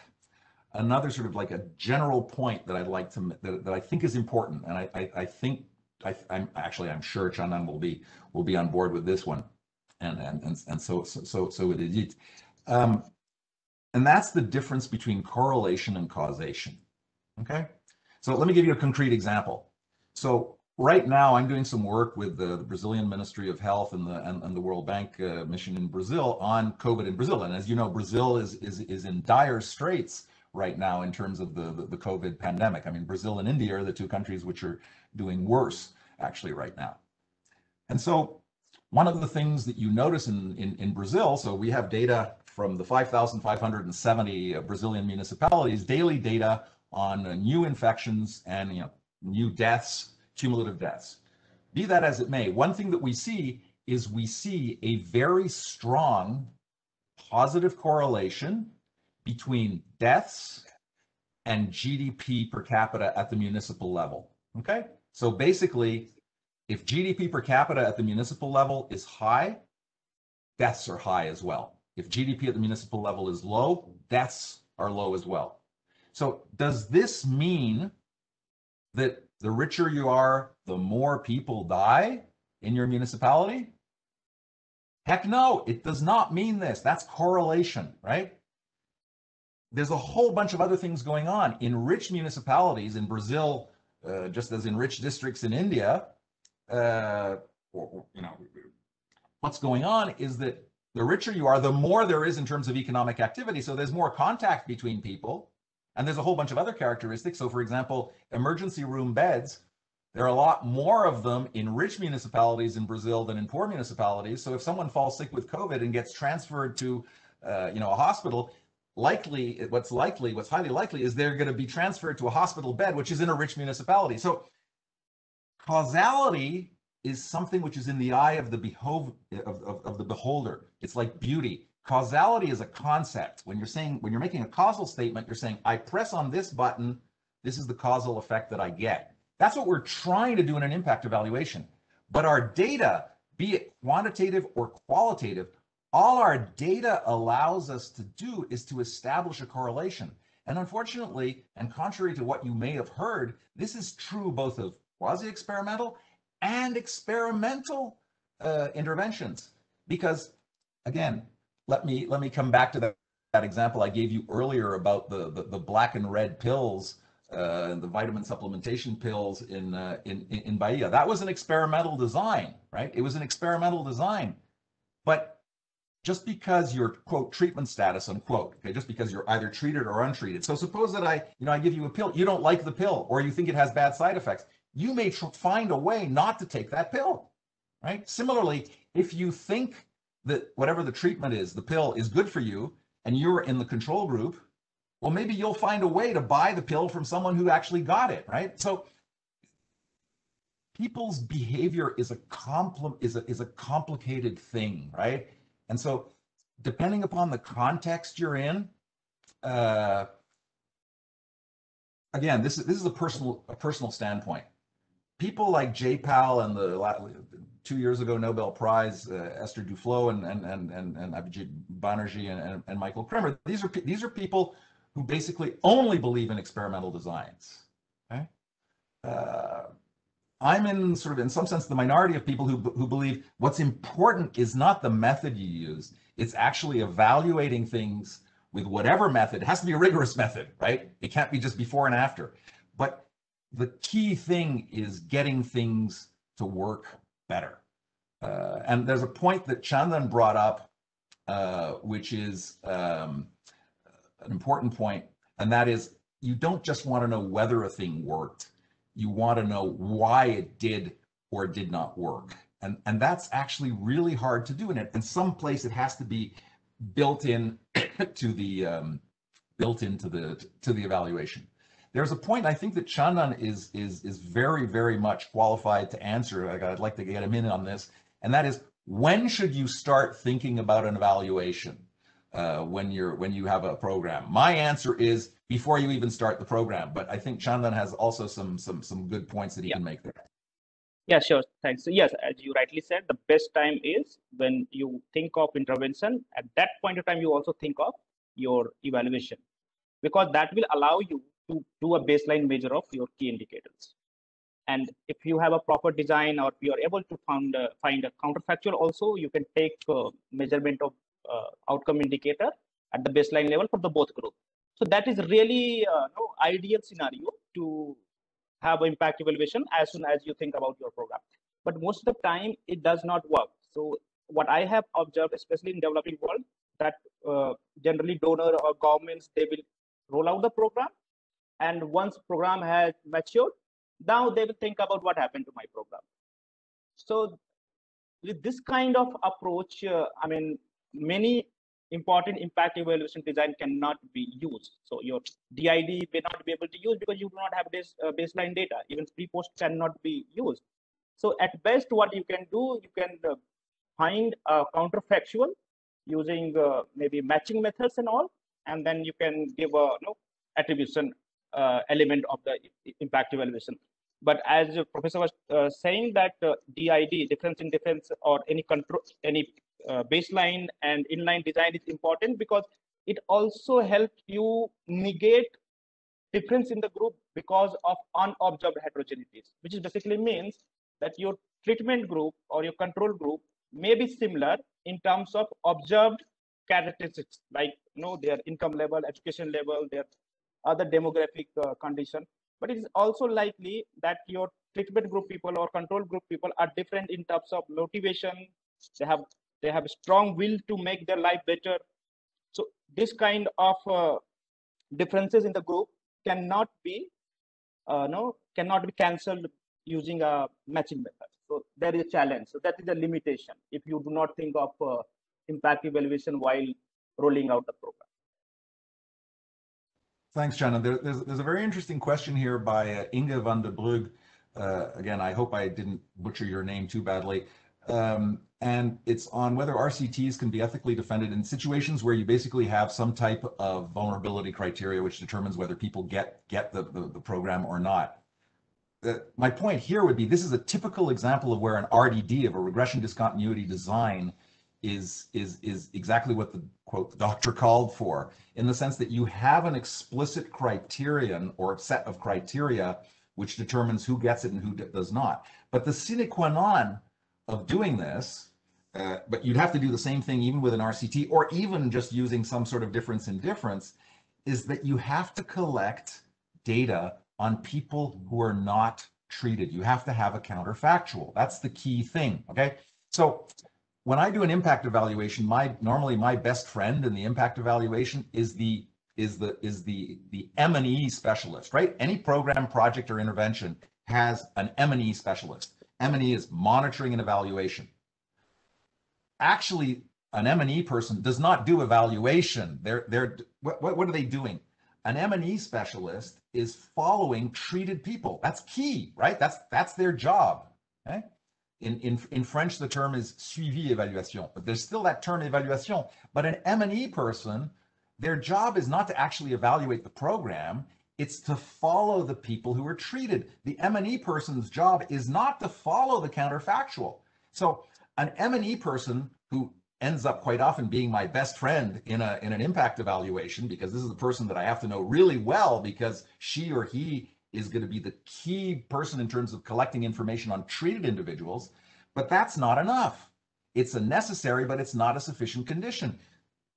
another sort of like a general point that I'd like to that, that I think is important, and I, I, I think I, am actually I'm sure Chandan will be will be on board with this one, and and and, and so so so so it is. Um, and that's the difference between correlation and causation. Okay, so let me give you a concrete example. So right now I'm doing some work with the, the Brazilian Ministry of Health and the and, and the World Bank uh, mission in Brazil on COVID in Brazil. And as you know, Brazil is is is in dire straits right now in terms of the, the, the COVID pandemic. I mean, Brazil and India are the two countries which are doing worse actually right now. And so one of the things that you notice in, in, in Brazil, so we have data from the 5,570 Brazilian municipalities, daily data on new infections and you know, new deaths, cumulative deaths. Be that as it may, one thing that we see is we see a very strong positive correlation between deaths and GDP per capita at the municipal level. Okay, so basically, if GDP per capita at the municipal level is high, deaths are high as well. If GDP at the municipal level is low, deaths are low as well. So does this mean that the richer you are, the more people die in your municipality? Heck no, it does not mean this. That's correlation, right? There's a whole bunch of other things going on. In rich municipalities in Brazil, uh, just as in rich districts in India, uh, or, you know, what's going on is that the richer you are, the more there is in terms of economic activity. So there's more contact between people, and there's a whole bunch of other characteristics. So, for example, emergency room beds There are a lot more of them in rich municipalities in Brazil than in poor municipalities. So if someone falls sick with COVID and gets transferred to, uh, you know, a hospital, likely, what's likely, what's highly likely is they're going to be transferred to a hospital bed, which is in a rich municipality. So causality is something which is in the eye of the behov- of, of, of the beholder. It's like beauty. Causality is a concept. When you're saying, when you're making a causal statement, you're saying, I press on this button, this is the causal effect that I get. That's what we're trying to do in an impact evaluation. But our data, be it quantitative or qualitative, all our data allows us to do is to establish a correlation. And unfortunately, and contrary to what you may have heard, this is true both of quasi-experimental and experimental uh, interventions. Because again, let me let me come back to that, that example I gave you earlier about the, the, the black and red pills uh, the vitamin supplementation pills in, uh, in, in Bahia. That was an experimental design, right? It was an experimental design. But just because your quote treatment status unquote, okay, just because you're either treated or untreated. So suppose that I, you know, I give you a pill, you don't like the pill, or you think it has bad side effects. You may find a way not to take that pill, right? Similarly, if you think that whatever the treatment is, the pill is good for you, and you're in the control group, well, maybe you'll find a way to buy the pill from someone who actually got it, right? So people's behavior is a compl- is a is a complicated thing, right? And so depending upon the context you're in, uh, again, this is this is a personal a personal standpoint. People like J-PAL and the two years ago Nobel Prize uh, Esther Duflo and and and and, and Abhijit Banerjee and, and, and Michael Kremer. These are these are people who basically only believe in experimental designs. Okay? Uh, I'm in sort of, in some sense, the minority of people who, who believe what's important is not the method you use, it's actually evaluating things with whatever method. It has to be a rigorous method, right? It can't be just before and after. But the key thing is getting things to work better. Uh, and there's a point that Chandan brought up, uh, which is um, an important point, and that is you don't just want to know whether a thing worked. You want to know why it did or did not work. And, and that's actually really hard to do. And in some place, it has to be built in to the um, built into the to the evaluation. There's a point I think that Chandan is is is very very much qualified to answer. I'd like to get him in on this, and that is when should you start thinking about an evaluation? uh, when you're when you have a program? My answer is before you even start the program. But I think Chandan has also some some some good points that he yeah. can make there. Yeah, sure. Thanks. So yes, as you rightly said, the best time is when you think of intervention. At that point of time, you also think of your evaluation, because that will allow you to do a baseline measure of your key indicators. And if you have a proper design or you are able to find find a counterfactual also, you can take measurement of uh, outcome indicator at the baseline level for the both group. So that is really uh, no ideal scenario to have impact evaluation as soon as you think about your program. But most of the time it does not work. So what I have observed, especially in developing world, that uh, generally donor or governments they will roll out the program, and once program has matured, now they will think about what happened to my program. So with this kind of approach, uh, I mean, many important impact evaluation design cannot be used. So your DID may not be able to use because you do not have this uh, baseline data. Even pre-post cannot be used. So at best, what you can do, you can uh, find a counterfactual using uh, maybe matching methods and all, and then you can give a you know, attribution uh, element of the impact evaluation. But as the professor was uh, saying that DID, uh, difference in difference, or any control, any uh, baseline and endline design is important because it also helps you negate difference in the group because of unobserved heterogeneities, which basically means that your treatment group or your control group may be similar in terms of observed characteristics like you know their income level, education level, their other demographic uh, condition. But it is also likely that your treatment group people or control group people are different in terms of motivation. They have they have a strong will to make their life better so this kind of uh, differences in the group cannot be uh, no cannot be cancelled using a matching method. So there is a challenge. So that is a limitation if you do not think of uh, impact evaluation while rolling out the program. Thanks, John. There, there's, there's a very interesting question here by uh, Inge van der Brug. Uh, again, I hope I didn't butcher your name too badly. Um, and it's on whether RCTs can be ethically defended in situations where you basically have some type of vulnerability criteria which determines whether people get get the, the, the program or not. Uh, my point here would be this is a typical example of where an RDD of a regression discontinuity design is is is exactly what the quote the doctor called for in the sense that you have an explicit criterion or set of criteria which determines who gets it and who does not. But the sine qua non of doing this, uh, but you'd have to do the same thing even with an RCT or even just using some sort of difference in difference, is that you have to collect data on people who are not treated. You have to have a counterfactual. That's the key thing. Okay. So when I do an impact evaluation, my normally my best friend in the impact evaluation is the is the is the the M&E specialist, right? Any program, project, or intervention has an M&E specialist. M&E is monitoring and evaluation. Actually, an M&E person does not do evaluation. They're they're what, what are they doing? An M&E specialist is following treated people. That's key, right? That's that's their job. Okay. In, in, in French, the term is suivi évaluation, but there's still that term évaluation. But an M&E person, their job is not to actually evaluate the program. It's to follow the people who are treated. The M&E person's job is not to follow the counterfactual. So an M&E person who ends up quite often being my best friend in a in an impact evaluation because this is the person that I have to know really well because she or he is going to be the key person in terms of collecting information on treated individuals, but that's not enough. It's a necessary, but it's not a sufficient condition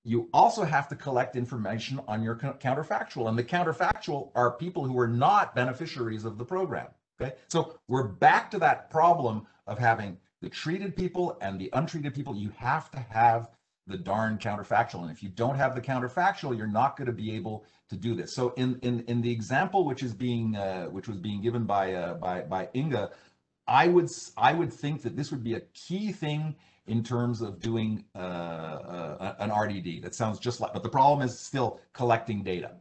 you also have to collect information on your counterfactual. And the counterfactual are people who are not beneficiaries of the program. Okay. So we're back to that problem of having the treated people and the untreated people. You have to have the darn counterfactual. And if you don't have the counterfactual, you're not going to be able to do this. So in in in the example which is being uh, which was being given by uh, by by Inga, I would I would think that this would be a key thing in terms of doing uh, uh, an RDD. That sounds just like, but the problem is still collecting data.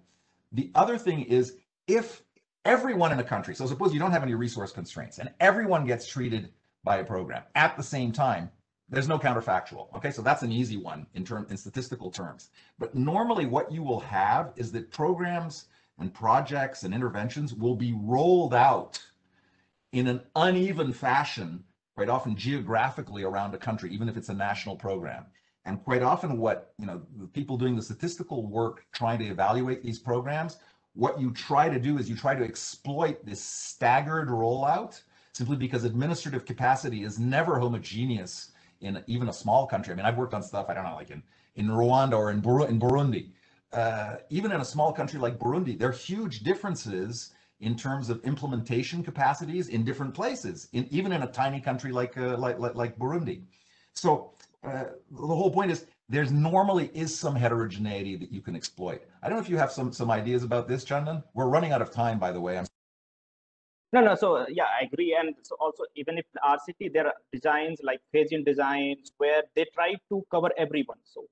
The other thing is if everyone in a country, so suppose you don't have any resource constraints and everyone gets treated by a program at the same time, there's no counterfactual. Okay, so that's an easy one in term in statistical terms. But normally what you will have is that programs and projects and interventions will be rolled out in an uneven fashion quite often geographically around a country, even if it's a national program. And quite often what, you know, the people doing the statistical work trying to evaluate these programs, what you try to do is you try to exploit this staggered rollout simply because administrative capacity is never homogeneous in even a small country. I mean, I've worked on stuff, I don't know, like in, in Rwanda or in, Bur in Burundi. Uh, even in a small country like Burundi, there are huge differences in terms of implementation capacities in different places, in, even in a tiny country like, uh, like, like, like, Burundi. So uh, the whole point is there's normally is some heterogeneity that you can exploit. I don't know if you have some, some ideas about this, Chandan. We're running out of time, by the way. I'm no, no. So uh, yeah, I agree. And so also, even if RCT, there are designs like phase-in designs where they try to cover everyone. So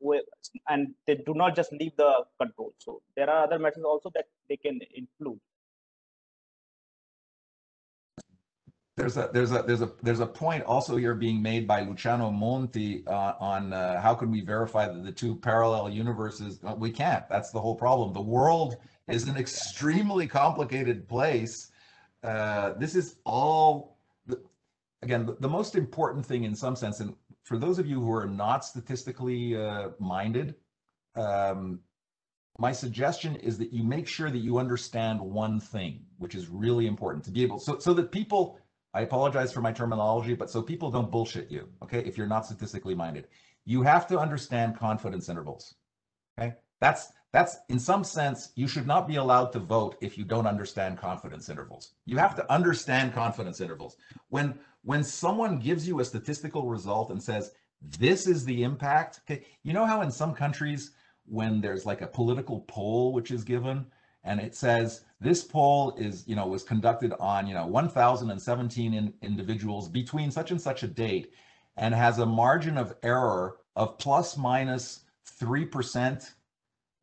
and they do not just leave the control. So there are other methods also that they can include. there's a there's a there's a there's a point also here being made by Luciano Monti uh, on uh, how can we verify that the two parallel universes uh, we can't that's the whole problem the world is an extremely complicated place uh, this is all the, again the, the, most important thing in some sense and for those of you who are not statistically uh, minded um, my suggestion is that you make sure that you understand one thing which is really important to be able so so that people I apologize for my terminology, but so people don't bullshit you, okay? If you're not statistically minded, you have to understand confidence intervals, okay? That's that's in some sense you should not be allowed to vote if you don't understand confidence intervals. You have to understand confidence intervals. When when someone gives you a statistical result and says this is the impact, okay? You know how in some countries when there's like a political poll which is given and it says this poll is, you know, was conducted on, you know, 1,017 in, individuals between such and such a date and has a margin of error of plus minus 3%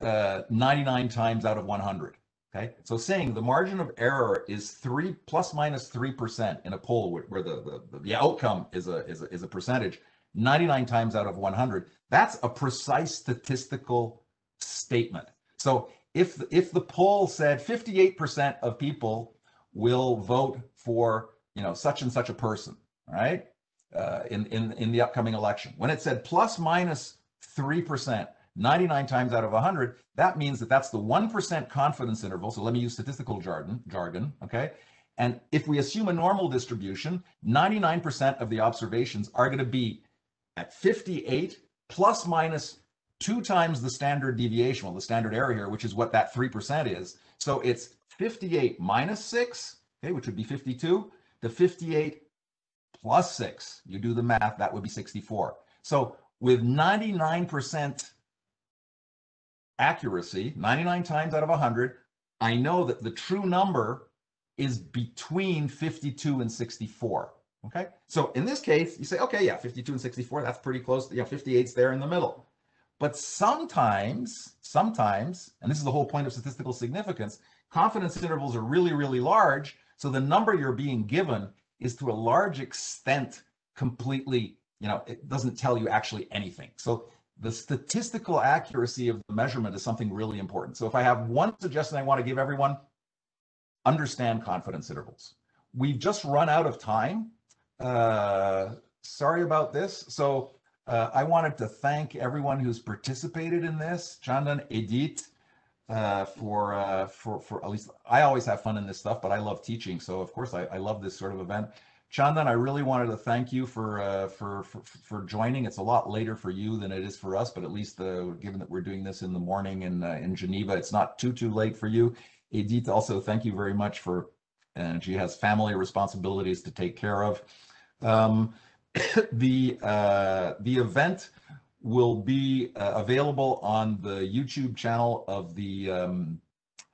uh, 99 times out of 100. Okay, so saying the margin of error is three plus minus three percent in a poll where, where the, the the outcome is a is a is a percentage, 99 times out of 100. That's a precise statistical statement. So if if the poll said 58% of people will vote for you know such and such a person, right, uh, in in in the upcoming election, when it said plus minus three percent 99 times out of 100, that means that that's the 1% confidence interval. So let me use statistical jargon, jargon, okay? And if we assume a normal distribution, 99% of the observations are going to be at 58 plus minus two times the standard deviation, well, the standard error here, which is what that 3% is. So it's 58 minus 6, okay, which would be 52, to 58 plus 6. You do the math, that would be 64. So with 99% accuracy, 99 times out of 100, I know that the true number is between 52 and 64. Okay. So in this case, you say, okay, yeah, 52 and 64, that's pretty close. Yeah, 58's there in the middle. But sometimes, sometimes, and this is the whole point of statistical significance, confidence intervals are really, really large. So the number you're being given is to a large extent completely, you know, it doesn't tell you actually anything. So the statistical accuracy of the measurement is something really important. So if I have one suggestion I want to give everyone, understand confidence intervals. We've just run out of time. Uh, sorry about this. So uh, I wanted to thank everyone who's participated in this, Chandan, Edith, uh, for uh, for for at least I always have fun in this stuff, but I love teaching, so of course I, I love this sort of event. Chandan, I really wanted to thank you for, uh, for, for, for joining. It's a lot later for you than it is for us, but at least uh, given that we're doing this in the morning in uh, in Geneva, it's not too too late for you. Edith, also thank you very much for, and she has family responsibilities to take care of. Um, the uh, the event will be uh, available on the YouTube channel of the um,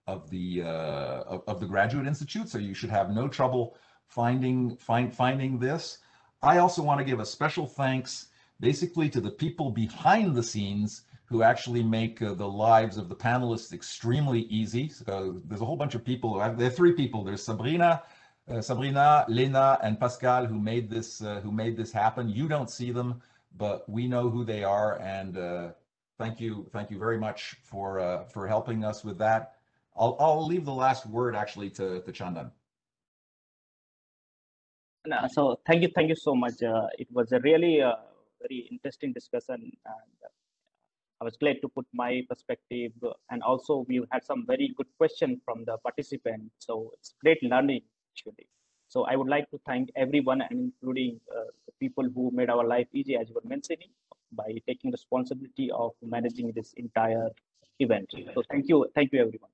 of the uh, of, of the Graduate Institute, so you should have no trouble finding find, finding this. I also want to give a special thanks basically to the people behind the scenes who actually make uh, the lives of the panelists extremely easy. So there's a whole bunch of people. There are three people. There's Sabrina, uh, Sabrina, Lena, and Pascal who made this uh, who made this happen. You don't see them, but we know who they are. And uh, thank you, thank you very much for uh, for helping us with that. I'll I'll leave the last word actually to to Chandan. No, so thank you, thank you so much. Uh, it was a really uh, very interesting discussion, and I was glad to put my perspective. And also, we had some very good questions from the participants. So it's great learning actually. So I would like to thank everyone, and including uh, the people who made our life easy, as you were mentioning, by taking responsibility of managing this entire event. So thank you, thank you, everyone.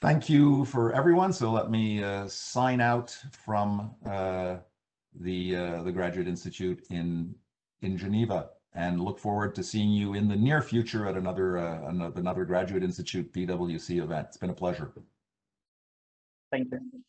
Thank you for everyone. So let me uh, sign out from uh, the uh, the Graduate Institute in in Geneva and look forward to seeing you in the near future at another uh, another, another Graduate Institute PwC event. It's been a pleasure. Thank you.